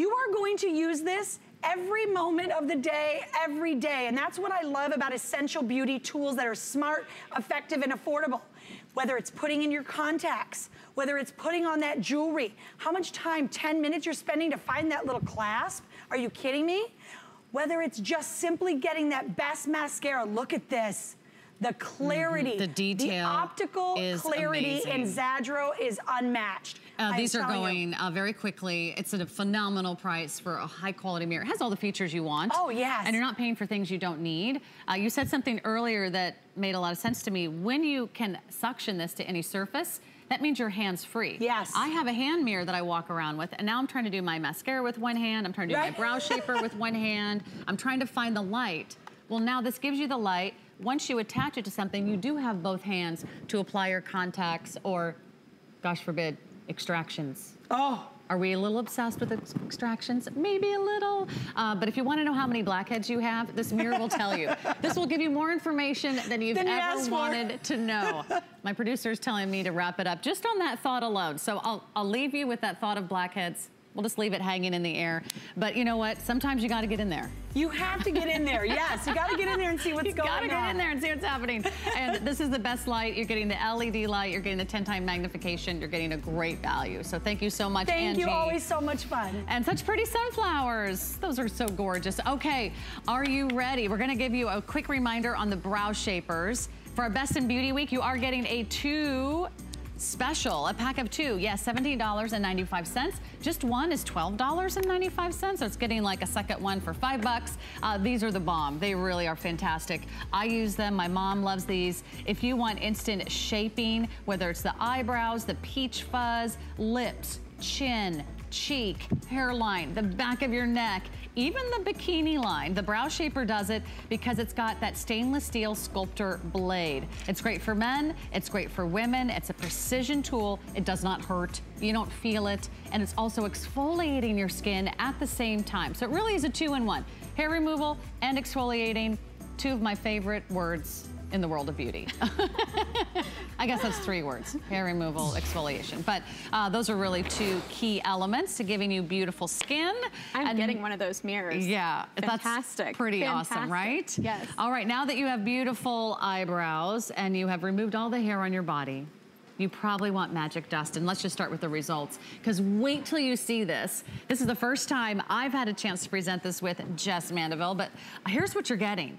you are going to use this every moment of the day, every day. And that's what I love about essential beauty tools that are smart, effective, and affordable whether it's putting in your contacts, whether it's putting on that jewelry. How much time, 10 minutes you're spending to find that little clasp? Are you kidding me? Whether it's just simply getting that best mascara, look at this. The clarity, mm -hmm. the detail, the optical clarity amazing. in Zadro is unmatched. Uh, these are going uh, very quickly. It's at a phenomenal price for a high quality mirror. It has all the features you want. Oh, yes. And you're not paying for things you don't need. Uh, you said something earlier that made a lot of sense to me. When you can suction this to any surface, that means you're hands-free. Yes. I have a hand mirror that I walk around with, and now I'm trying to do my mascara with one hand, I'm trying to do right. my brow shaper with one hand, I'm trying to find the light. Well, now this gives you the light. Once you attach it to something, you do have both hands to apply your contacts or, gosh forbid, extractions. Oh. Are we a little obsessed with extractions? Maybe a little. Uh, but if you want to know how many blackheads you have, this mirror will tell you. this will give you more information than you've than ever you wanted to know. My producer is telling me to wrap it up just on that thought alone. So I'll, I'll leave you with that thought of blackheads. We'll just leave it hanging in the air. But you know what? Sometimes you got to get in there. You have to get in there. Yes, you got to get in there and see what's you going on. You got to get in there and see what's happening. and this is the best light. You're getting the LED light. You're getting the 10-time magnification. You're getting a great value. So thank you so much, Thank Angie. you. Always so much fun. And such pretty sunflowers. Those are so gorgeous. Okay, are you ready? We're going to give you a quick reminder on the brow shapers. For our Best in Beauty Week, you are getting a two special, a pack of two. Yes, $17.95. Just one is $12.95. So it's getting like a second one for five bucks. Uh, these are the bomb. They really are fantastic. I use them. My mom loves these. If you want instant shaping, whether it's the eyebrows, the peach fuzz, lips, chin, cheek, hairline, the back of your neck, even the bikini line. The Brow Shaper does it because it's got that stainless steel sculptor blade. It's great for men, it's great for women, it's a precision tool, it does not hurt, you don't feel it, and it's also exfoliating your skin at the same time. So it really is a two-in-one. Hair removal and exfoliating, two of my favorite words in the world of beauty. I guess that's three words, hair removal, exfoliation. But uh, those are really two key elements to giving you beautiful skin. I'm and getting one of those mirrors. Yeah, Fantastic. that's pretty Fantastic. awesome, right? Yes. All right, now that you have beautiful eyebrows and you have removed all the hair on your body, you probably want magic dust. And let's just start with the results. Because wait till you see this. This is the first time I've had a chance to present this with Jess Mandeville, but here's what you're getting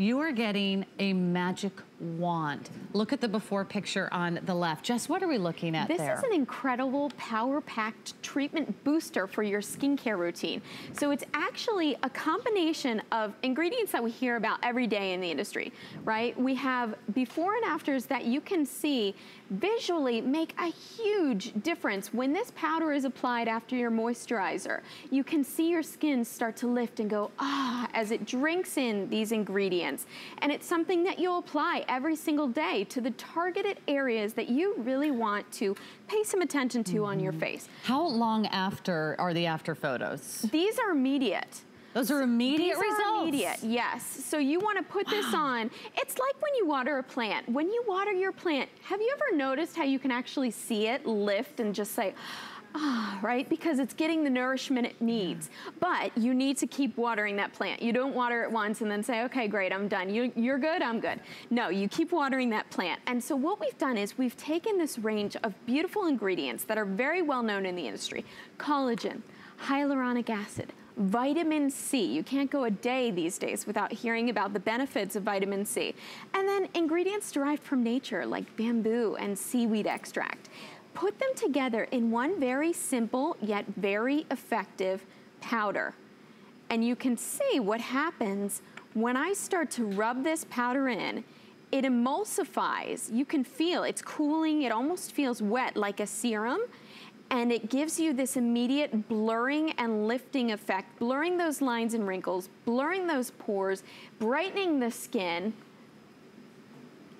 you are getting a magic wand. Look at the before picture on the left. Jess, what are we looking at this there? This is an incredible power-packed treatment booster for your skincare routine. So it's actually a combination of ingredients that we hear about every day in the industry, right? We have before and afters that you can see visually make a huge difference when this powder is applied after your moisturizer. You can see your skin start to lift and go, ah, as it drinks in these ingredients. And it's something that you'll apply every single day to the targeted areas that you really want to pay some attention to mm -hmm. on your mm-hmm. face. How long after are the after photos? These are immediate. Those are immediate These results. Are immediate, yes. So you want to put wow. this on. It's like when you water a plant. When you water your plant, have you ever noticed how you can actually see it lift and just say, Ah, right? Because it's getting the nourishment it needs. But you need to keep watering that plant. You don't water it once and then say, okay, great, I'm done. You, you're good, I'm good. No, you keep watering that plant. And so what we've done is we've taken this range of beautiful ingredients that are very well known in the industry. Collagen, hyaluronic acid, vitamin C. You can't go a day these days without hearing about the benefits of vitamin C. And then ingredients derived from nature like bamboo and seaweed extract. Put them together in one very simple yet very effective powder. And you can see what happens when I start to rub this powder in, it emulsifies. You can feel it's cooling. It almost feels wet like a serum and it gives you this immediate blurring and lifting effect, blurring those lines and wrinkles, blurring those pores, brightening the skin.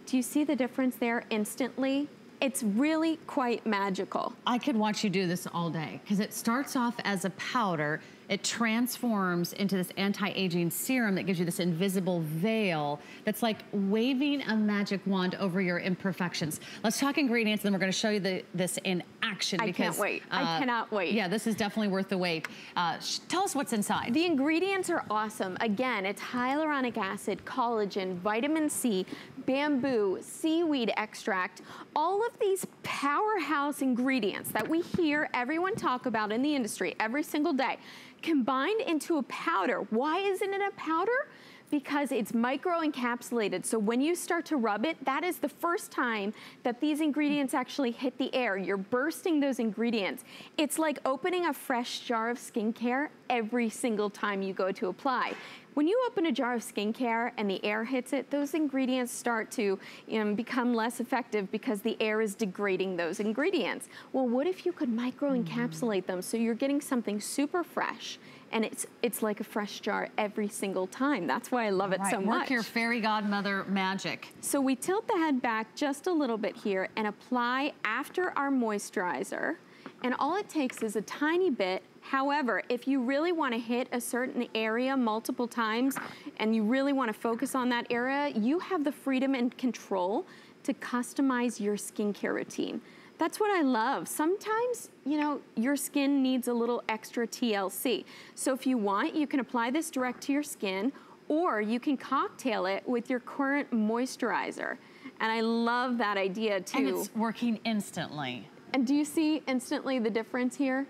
Do you see the difference there instantly? It's really quite magical. I could watch you do this all day because it starts off as a powder it transforms into this anti-aging serum that gives you this invisible veil that's like waving a magic wand over your imperfections. Let's talk ingredients, and then we're gonna show you the, this in action. I because, can't wait. Uh, I cannot wait. Yeah, this is definitely worth the wait. Uh, tell us what's inside. The ingredients are awesome. Again, it's hyaluronic acid, collagen, vitamin C, bamboo, seaweed extract, all of these powerhouse ingredients that we hear everyone talk about in the industry every single day combined into a powder. Why isn't it a powder? because it's micro encapsulated. So when you start to rub it, that is the first time that these ingredients actually hit the air. You're bursting those ingredients. It's like opening a fresh jar of skincare every single time you go to apply. When you open a jar of skincare and the air hits it, those ingredients start to you know, become less effective because the air is degrading those ingredients. Well, what if you could micro-encapsulate them so you're getting something super fresh and it's it's like a fresh jar every single time. That's why I love it right. so Work much. Work your fairy godmother magic. So we tilt the head back just a little bit here and apply after our moisturizer. And all it takes is a tiny bit However, if you really want to hit a certain area multiple times and you really want to focus on that area, you have the freedom and control to customize your skincare routine. That's what I love. Sometimes, you know, your skin needs a little extra TLC. So if you want, you can apply this direct to your skin or you can cocktail it with your current moisturizer. And I love that idea too. And it's working instantly. And do you see instantly the difference here?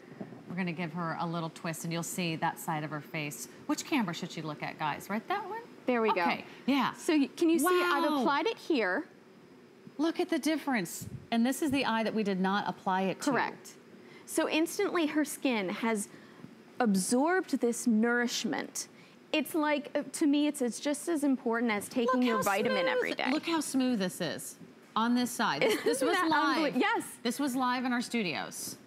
We're gonna give her a little twist and you'll see that side of her face. Which camera should she look at, guys? Right that one? There we okay. go. Okay, yeah. So can you wow. see I've applied it here Look at the difference. And this is the eye that we did not apply it to. Correct. So instantly her skin has absorbed this nourishment. It's like, uh, to me, it's, it's just as important as taking your vitamin smooth, every day. Look how smooth this is on this side. This, this was live. Yes. This was live in our studios.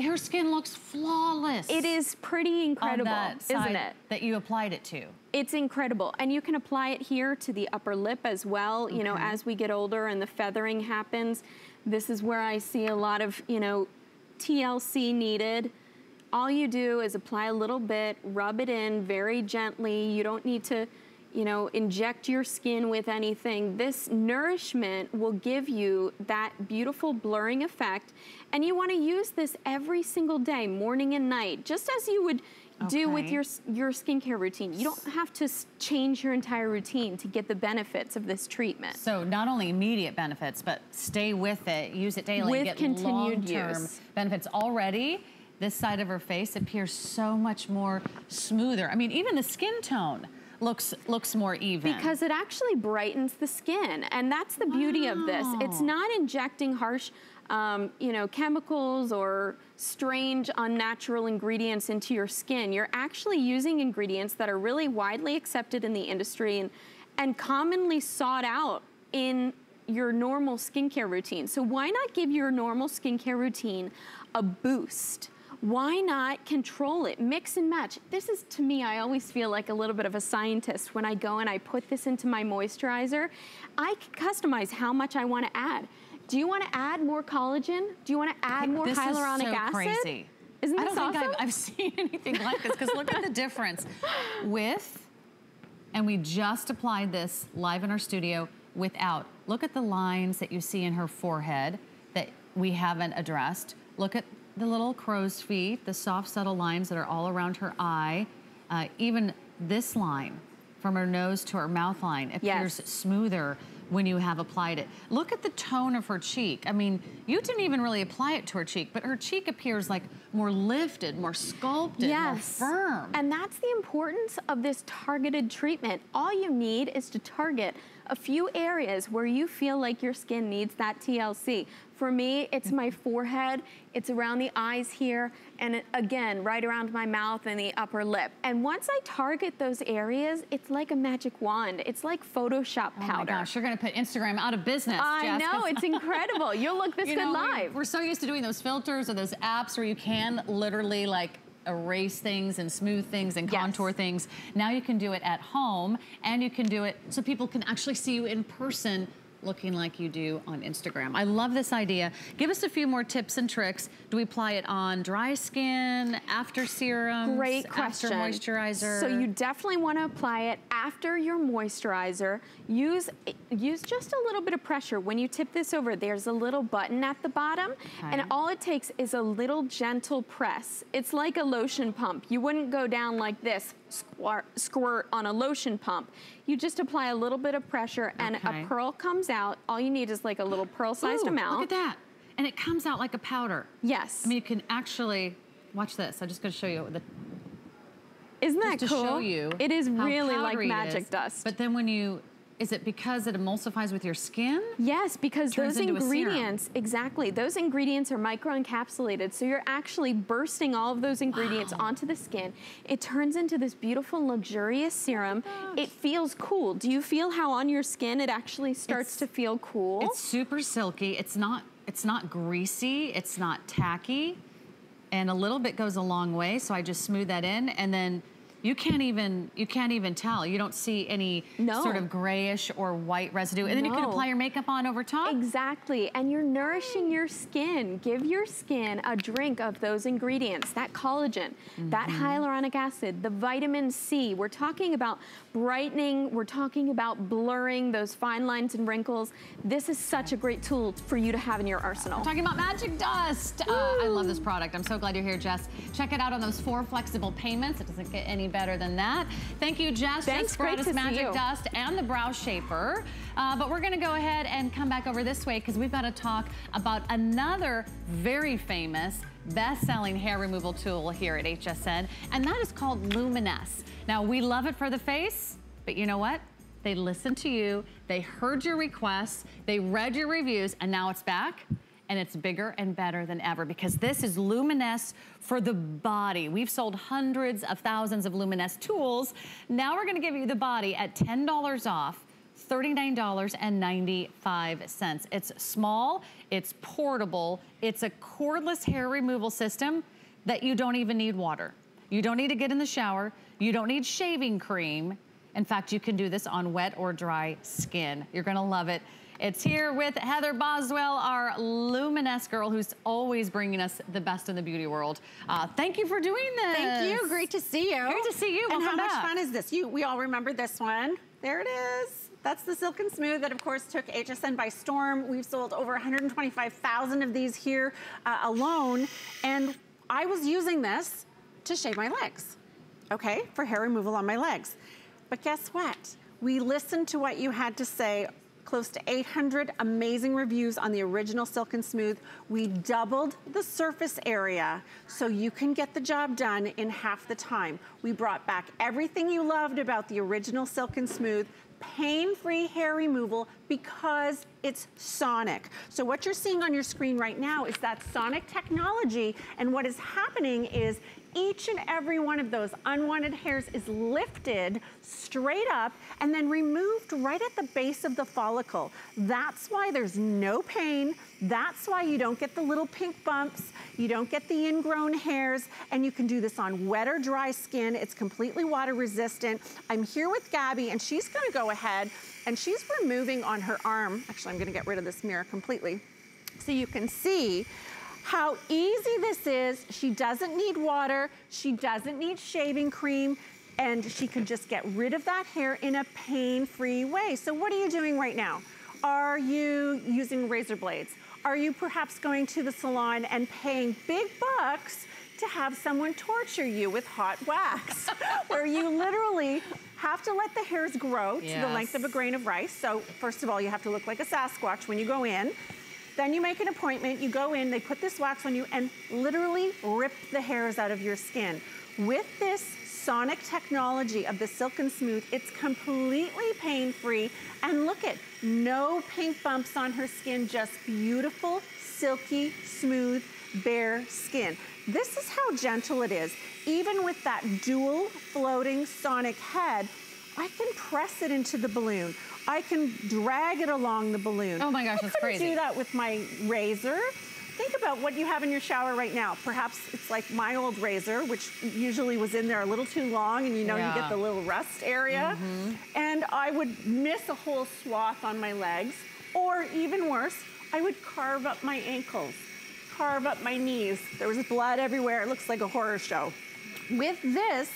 Her skin looks flawless. It is pretty incredible, isn't it? That you applied it to. It's incredible. And you can apply it here to the upper lip as well. Okay. You know, as we get older and the feathering happens, this is where I see a lot of, you know, TLC needed. All you do is apply a little bit, rub it in very gently. You don't need to, you know, inject your skin with anything. This nourishment will give you that beautiful blurring effect. And you wanna use this every single day, morning and night, just as you would okay. do with your, your skincare routine. You don't have to change your entire routine to get the benefits of this treatment. So not only immediate benefits, but stay with it, use it daily, with get continued long-term benefits already this side of her face appears so much more smoother. I mean, even the skin tone looks looks more even. Because it actually brightens the skin, and that's the beauty wow. of this. It's not injecting harsh um, you know, chemicals or strange unnatural ingredients into your skin. You're actually using ingredients that are really widely accepted in the industry and, and commonly sought out in your normal skincare routine. So why not give your normal skincare routine a boost? Why not control it, mix and match? This is, to me, I always feel like a little bit of a scientist when I go and I put this into my moisturizer. I can customize how much I wanna add. Do you wanna add more collagen? Do you wanna add more this hyaluronic is so acid? crazy. Isn't this I don't awesome? think I've, I've seen anything like this, because look at the difference. With, and we just applied this live in our studio, without. Look at the lines that you see in her forehead that we haven't addressed. Look at the little crow's feet, the soft, subtle lines that are all around her eye. Uh, even this line from her nose to her mouth line appears yes. smoother when you have applied it. Look at the tone of her cheek. I mean, you didn't even really apply it to her cheek, but her cheek appears like more lifted, more sculpted, yes. more firm. And that's the importance of this targeted treatment. All you need is to target a few areas where you feel like your skin needs that TLC. For me, it's my forehead, it's around the eyes here, and again, right around my mouth and the upper lip. And once I target those areas, it's like a magic wand. It's like Photoshop powder. Oh my gosh, you're gonna put Instagram out of business, I Jess. know, it's incredible. You'll look this you good know, live. We're so used to doing those filters or those apps where you can literally like erase things and smooth things and contour yes. things. Now you can do it at home and you can do it so people can actually see you in person looking like you do on Instagram. I love this idea. Give us a few more tips and tricks. Do we apply it on dry skin, after serum, Great question. after moisturizer? So you definitely want to apply it after your moisturizer. Use, use just a little bit of pressure. When you tip this over, there's a little button at the bottom, okay. and all it takes is a little gentle press. It's like a lotion pump. You wouldn't go down like this, squirt, squirt on a lotion pump. You just apply a little bit of pressure and okay. a pearl comes out. All you need is like a little pearl-sized amount. Look at that. And it comes out like a powder. Yes. I mean, you can actually, watch this. I'm just gonna show you the, isn't that cool? to show you It is really like magic dust. But then when you is it because it emulsifies with your skin? Yes, because those ingredients, exactly, those ingredients are microencapsulated, so you're actually bursting all of those ingredients wow. onto the skin. It turns into this beautiful, luxurious serum. Oh it feels cool. Do you feel how on your skin it actually starts it's, to feel cool? It's super silky. It's not, it's not greasy. It's not tacky. And a little bit goes a long way, so I just smooth that in and then you can't even you can't even tell. You don't see any no. sort of grayish or white residue. And then no. you can apply your makeup on over top. Exactly. And you're nourishing your skin. Give your skin a drink of those ingredients, that collagen, mm -hmm. that mm-hmm. hyaluronic acid, the vitamin C. We're talking about brightening, we're talking about blurring those fine lines and wrinkles. This is such a great tool for you to have in your arsenal. We're talking about magic dust. Uh, I love this product. I'm so glad you're here, Jess. Check it out on those four flexible payments. It doesn't get any better than that. Thank you, Jess. Thanks, Jess great to Magic you. Dust and the Brow Shaper. Uh, but we're gonna go ahead and come back over this way because we've got to talk about another very famous best-selling hair removal tool here at HSN, and that is called Luminesse. Now, we love it for the face, but you know what? They listened to you, they heard your requests, they read your reviews, and now it's back and it's bigger and better than ever because this is Luminesse for the body. We've sold hundreds of thousands of Luminesse tools. Now we're gonna give you the body at $10 off. $39.95. It's small, it's portable, it's a cordless hair removal system that you don't even need water. You don't need to get in the shower. You don't need shaving cream. In fact, you can do this on wet or dry skin. You're gonna love it. It's here with Heather Boswell, our Luminesse girl, who's always bringing us the best in the beauty world. Uh, thank you for doing this. Thank you. Great to see you. Great to see you. And Welcome how back. much fun is this? You, we all remember this one. There it is. That's the Silk and Smooth that, of course, took HSN by storm. We've sold over 125,000 of these here uh, alone. And I was using this to shave my legs, okay, for hair removal on my legs. But guess what? We listened to what you had to say close to 800 amazing reviews on the original Silk and Smooth. We doubled the surface area so you can get the job done in half the time. We brought back everything you loved about the original Silk and Smooth, pain-free hair removal because it's sonic. So what you're seeing on your screen right now is that sonic technology and what is happening is each and every one of those unwanted hairs is lifted straight up and then removed right at the base of the follicle. That's why there's no pain. That's why you don't get the little pink bumps. You don't get the ingrown hairs. And you can do this on wet or dry skin. It's completely water resistant. I'm here with Gabby and she's gonna go ahead and she's removing on her arm. Actually, I'm gonna get rid of this mirror completely so you can see how easy this is. She doesn't need water. She doesn't need shaving cream. And she can just get rid of that hair in a pain-free way. So what are you doing right now? Are you using razor blades? Are you perhaps going to the salon and paying big bucks to have someone torture you with hot wax, where you literally have to let the hairs grow to the length of a grain of rice. So first of all, you have to look like a Sasquatch when you go in. Then you make an appointment, you go in, they put this wax on you and literally rip the hairs out of your skin. With this sonic technology of the Silk and Smooth, it's completely pain-free. And look at, no pink bumps on her skin, just beautiful, silky, smooth, bare skin. This is how gentle it is. Even with that dual floating sonic head, I can press it into the balloon. I can drag it along the balloon. Oh my gosh, I that's couldn't crazy. do that with my razor. Think about what you have in your shower right now. Perhaps it's like my old razor, which usually was in there a little too long and you know you get the little rust area. Mm-hmm. And I would miss a whole swath on my legs. Or even worse, I would carve up my ankles, carve up my knees. There was blood everywhere. It looks like a horror show. With this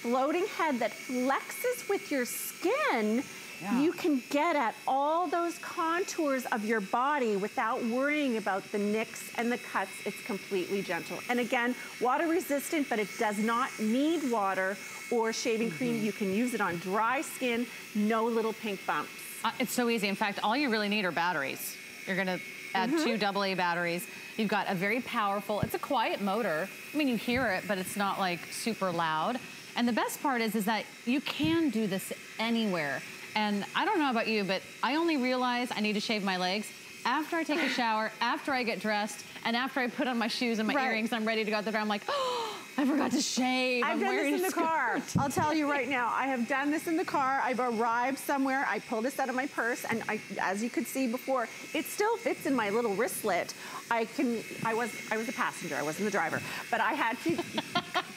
floating head that flexes with your skin, Yeah. you can get at all those contours of your body without worrying about the nicks and the cuts. It's completely gentle. And again, water resistant, but it does not need water or shaving cream. You can use it on dry skin, no little pink bumps. Uh, it's so easy. In fact, all you really need are batteries. You're gonna add Mm-hmm. two AA batteries. You've got a very powerful, it's a quiet motor. I mean, you hear it, but it's not like super loud. And the best part is, is that you can do this anywhere. And I don't know about you, but I only realize I need to shave my legs after I take a shower, after I get dressed, and after I put on my shoes and my Right. earrings, I'm ready to go out the door. I'm like, oh, I forgot to shave. I've I'm done wearing this in the car. skirt." I'll tell you right now. I have done this in the car. I've arrived somewhere. I pulled this out of my purse, and I, as you could see before, it still fits in my little wristlet. I can. I was. I was a passenger. I wasn't the driver, but I had to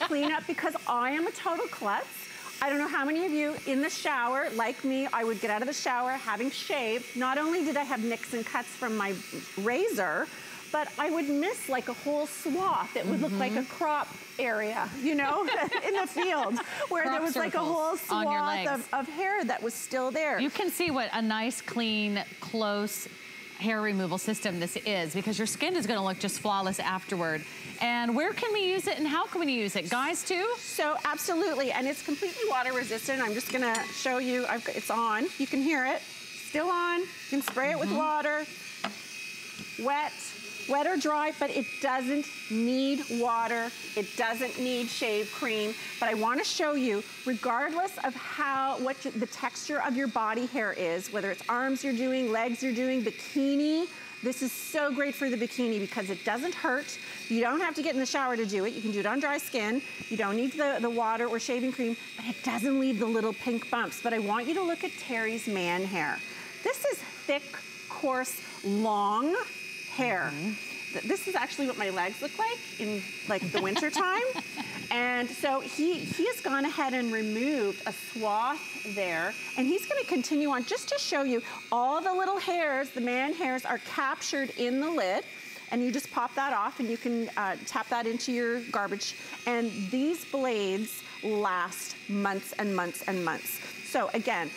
clean up because I am a total klutz. I don't know how many of you in the shower, like me, I would get out of the shower having shaved. Not only did I have nicks and cuts from my razor, but I would miss like a whole swath. It would look like a mm-hmm. crop area, you know, in the field, where Crop there was like a whole swath of, of hair that was still there. You can see what a nice, clean, close hair removal system this is because your skin is gonna look just flawless afterward. And where can we use it and how can we use it? Guys too? So absolutely, and it's completely water resistant. I'm just gonna show you, I've, it's on. You can hear it, still on. You can spray it with mm-hmm. water, wet, wet or dry, but it doesn't need water. It doesn't need shave cream. But I wanna show you, regardless of how, what the texture of your body hair is, whether it's arms you're doing, legs you're doing, bikini, this is so great for the bikini because it doesn't hurt. You don't have to get in the shower to do it. You can do it on dry skin. You don't need the, the water or shaving cream, but it doesn't leave the little pink bumps. But I want you to look at Terry's man hair. This is thick, coarse, long hair. Mm -hmm this is actually what my legs look like in like the winter time. and so he, he has gone ahead and removed a swath there and he's gonna continue on just to show you all the little hairs, the man hairs are captured in the lid and you just pop that off and you can uh, tap that into your garbage. And these blades last months and months and months. So again,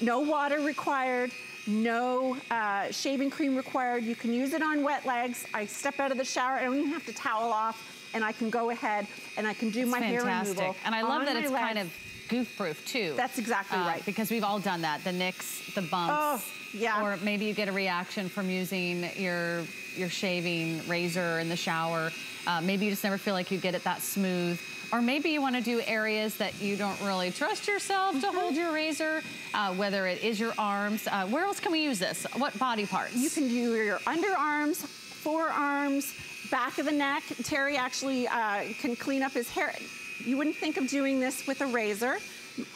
no water required, no uh, shaving cream required. You can use it on wet legs. I step out of the shower, I don't even have to towel off, and I can go ahead and I can do my fantastic. hair removal. And I love that it's legs. kind of goof proof too. That's exactly uh, right. Because we've all done that. The nicks, the bumps. Oh, yeah. Or maybe you get a reaction from using your, your shaving razor in the shower. Uh, maybe you just never feel like you get it that smooth. Or maybe you wanna do areas that you don't really trust yourself mm -hmm. to mm-hmm. hold your razor, uh, whether it is your arms. Uh, where else can we use this? What body parts? You can do your underarms, forearms, back of the neck. Terry actually uh, can clean up his hair. You wouldn't think of doing this with a razor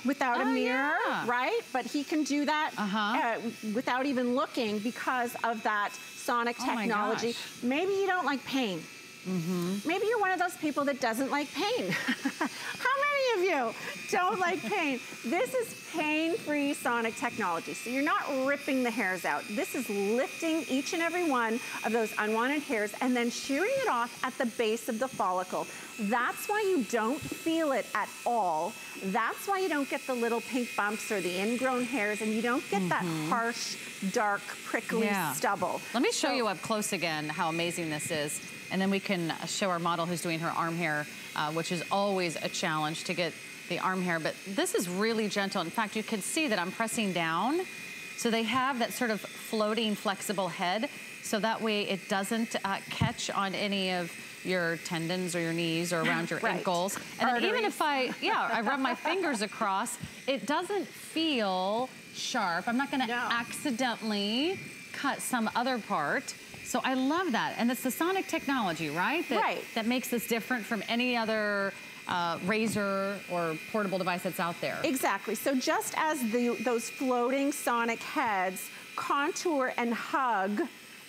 without oh, a mirror, yeah. right? But he can do that -huh. uh, without even looking because of that sonic oh technology. Maybe you don't like pain. Mm -hmm. Maybe you're one of those people that doesn't like pain. How many of you don't like pain? This is pain-free sonic technology. So you're not ripping the hairs out. This is lifting each and every one of those unwanted hairs and then shearing it off at the base of the follicle. That's why you don't feel it at all. That's why you don't get the little pink bumps or the ingrown hairs and you don't get mm -hmm. that mm-hmm. harsh, dark, prickly yeah. stubble. Let me show so, you up close again how amazing this is. And then we can show our model who's doing her arm hair, uh, which is always a challenge to get the arm hair. But this is really gentle. In fact, you can see that I'm pressing down. So they have that sort of floating, flexible head. So that way it doesn't uh, catch on any of your tendons or your knees or around your right. ankles. And then even if I, yeah, I rub my fingers across, it doesn't feel sharp. I'm not gonna no. accidentally cut some other part. So I love that. And it's the sonic technology, right? That, right. That makes this different from any other uh, razor or portable device that's out there. Exactly. So just as the, those floating sonic heads contour and hug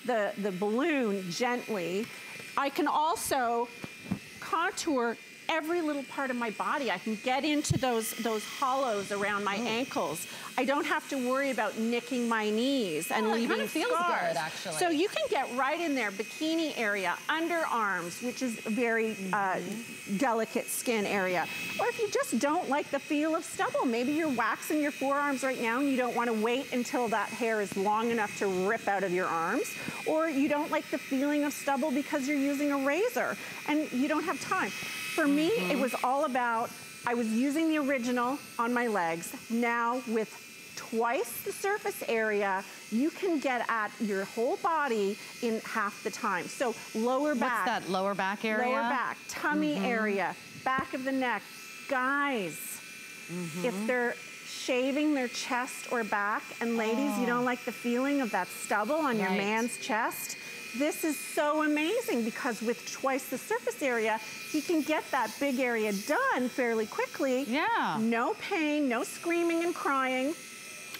the, the balloon gently, I can also contour every little part of my body. I can get into those, those hollows around my oh. ankles. I don't have to worry about nicking my knees and oh, leaving it feels scars. good, actually. So you can get right in there, bikini area, underarms, which is a very mm -hmm. uh, mm-hmm. delicate skin area. Or if you just don't like the feel of stubble, maybe you're waxing your forearms right now and you don't want to wait until that hair is long enough to rip out of your arms. Or you don't like the feeling of stubble because you're using a razor and you don't have time. For me, -hmm. it mm-hmm. was all about, I was using the original on my legs. Now with twice the surface area, you can get at your whole body in half the time. So lower back. What's that, lower back area? Lower back, tummy mm -hmm. area, back of the neck. Guys, mm -hmm. if they're shaving their chest or back, and ladies, oh. you don't like the feeling of that stubble on right. your man's chest, this is so amazing because with twice the surface area, he can get that big area done fairly quickly. Yeah. No pain, no screaming and crying.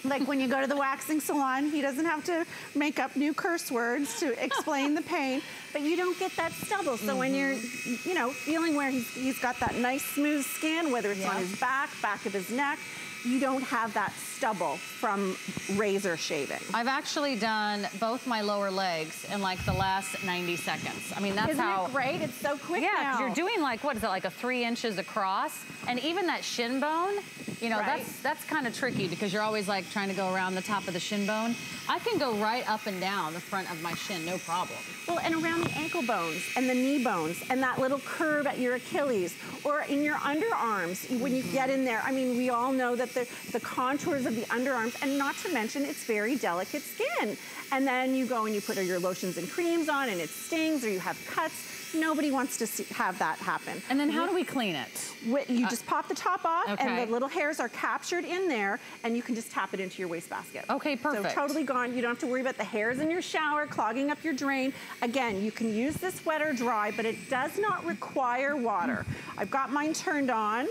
Like when you go to the waxing salon, he doesn't have to make up new curse words to explain the pain, but you don't get that stubble. So mm -hmm. when you're, mm-hmm. you know, feeling where he's, he's got that nice smooth skin, whether it's on his back, back of his neck, you don't have that stubble from razor shaving. I've actually done both my lower legs in like the last 90 seconds. I mean, that's Isn't how- it great? It's so quick Yeah, because you're doing like, what is it, like a three inches across? And even that shin bone, You know, Right. that's that's kind of tricky because you're always like trying to go around the top of the shin bone. I can go right up and down the front of my shin, no problem. Well, and around the ankle bones and the knee bones and that little curve at your Achilles or in your underarms when you get in there. I mean, we all know that the, the contours of the underarms, and not to mention it's very delicate skin. And then you go and you put your lotions and creams on and it stings or you have cuts. Nobody wants to see, have that happen. And then how do we clean it? You uh, just pop the top off okay. and the little hairs are captured in there and you can just tap it into your wastebasket. Okay, perfect. So totally gone. You don't have to worry about the hairs in your shower clogging up your drain. Again, you can use this wet or dry, but it does not require water. I've got mine turned on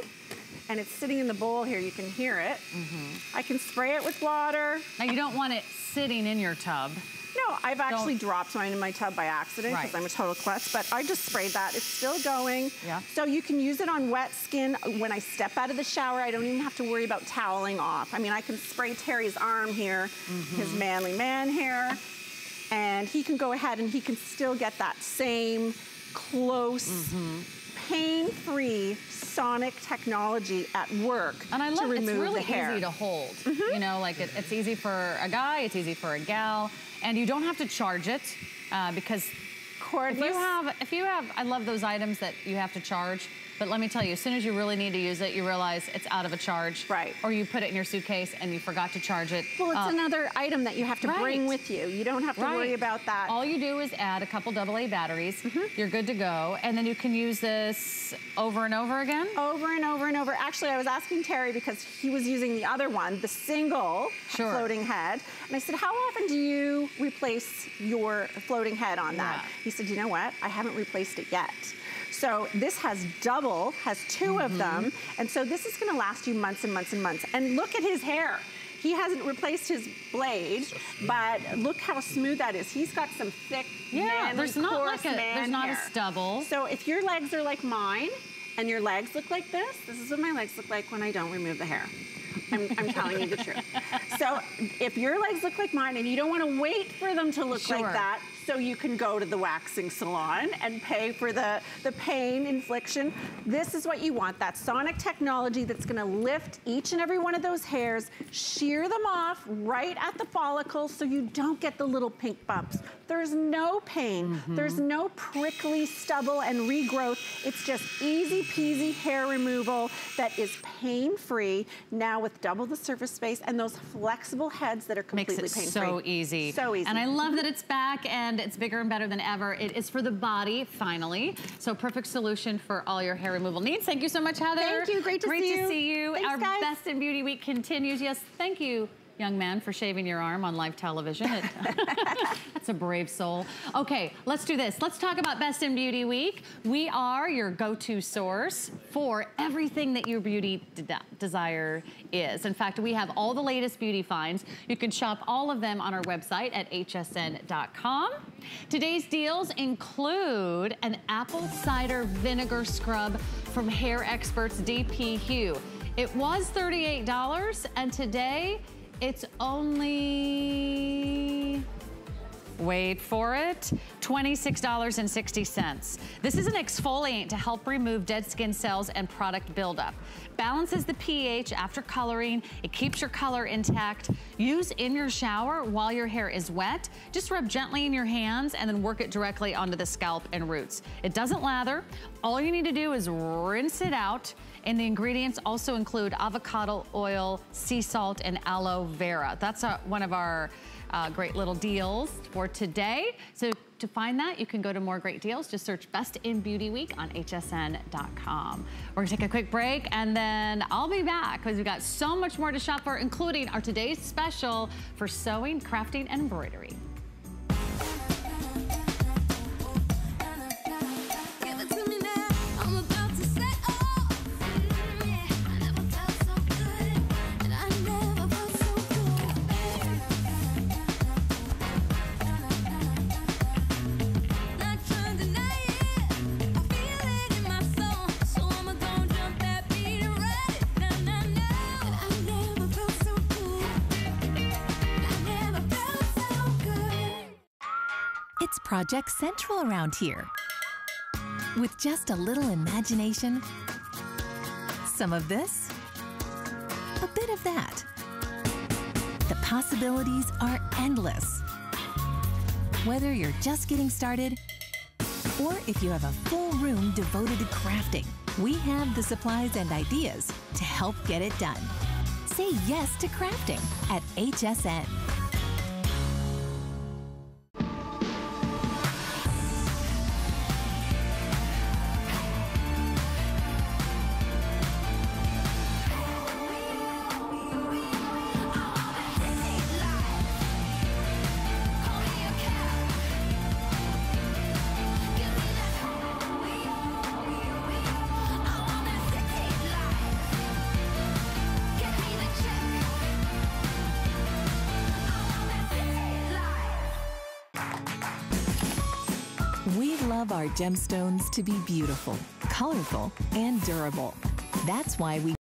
and it's sitting in the bowl here. You can hear it. Mm-hmm. I can spray it with water. Now you don't want it sitting in your tub. No, I've actually dropped mine in my tub by accident because Right. I'm a total klutz, but I just sprayed that. It's still going. Yeah. So you can use it on wet skin. When I step out of the shower, I don't even have to worry about toweling off. I mean, I can spray Terry's arm here, Mm-hmm. his manly man hair, and he can go ahead and he can still get that same close, Mm-hmm. Pain-free sonic technology at work And I love it's remove really the hair. Easy to hold. You know, like it, it's easy for a guy, it's easy for a gal, and you don't have to charge it uh, because Cordless. if you have, if you have, I love those items that you have to charge. But let me tell you, as soon as you really need to use it, you realize it's out of a charge. Right. Or you put it in your suitcase and you forgot to charge it. Well, it's Uh, another item that you have to bring with you. You don't have to worry about that. All you do is add a couple AA batteries. Mm-hmm. You're good to go. And then you can use this over and over again. over and over and over. Actually, I was asking Terry because he was using the other one, the single Sure. floating head. And I said, how often do you replace your floating head on that? Yeah. He said, you know what? I haven't replaced it yet. So this has double, has 2 of them. Mm-hmm. And so this is gonna last you months and months and months. And look at his hair. He hasn't replaced his blade, but look how smooth that is. He's got some thick, Yeah, there's not like a- man there's not a stubble. So if your legs are like mine and your legs look like this, this is what my legs look like when I don't remove the hair. I'm, I'm telling you the truth. So if your legs look like mine and you don't want to wait for them to look Sure. like that, so you can go to the waxing salon and pay for the, the pain infliction, this is what you want, that sonic technology that's gonna lift each and every one of those hairs, shear them off right at the follicle so you don't get the little pink bumps. There's no pain, mm-hmm. there's no prickly stubble and regrowth. It's just easy peasy hair removal that is pain-free, now with double the surface space and those flexible heads that are Makes completely it pain-free. so easy. So easy. And I love that it's back and it's bigger and better than ever. It is for the body, finally. So perfect solution for all your hair removal needs. Thank you so much, Heather. Thank you. Great to Great see to you. see you. Thanks, Our guys. Best in Beauty Week continues. Yes, thank you. Young man, for shaving your arm on live television. It- that's a brave soul. Okay, let's do this. Let's talk about Best in Beauty Week. We are your go-to source for everything that your beauty de- desire is. In fact, we have all the latest beauty finds. You can shop all of them on our website at hsn.com. Today's deals include an apple cider vinegar scrub from hair experts dpHUE. It was $38 and today it's only Wait for it, $26.60. This is an exfoliant to help remove dead skin cells and product buildup. Balances the pH after coloring. It keeps your color intact. Use in your shower while your hair is wet. Just rub gently in your hands and then work it directly onto the scalp and roots. It doesn't lather. All you need to do is rinse it out. And the ingredients also include avocado oil, sea salt, and aloe vera. That's uh one of our uh, great little deals for today. So to find that, you can go to more great deals. Just search Best in Beauty Week on hsn.com. We're gonna take a quick break and then I'll be back because we've got so much more to shop for, including our today's special for sewing, crafting, and embroidery. Project Central around here. With just a little imagination, some of this, a bit of that. The possibilities are endless. Whether you're just getting started or if you have a full room devoted to crafting, we have the supplies and ideas to help get it done. Say yes to crafting at HSN. Our gemstones to be beautiful, colorful, and durable. That's why we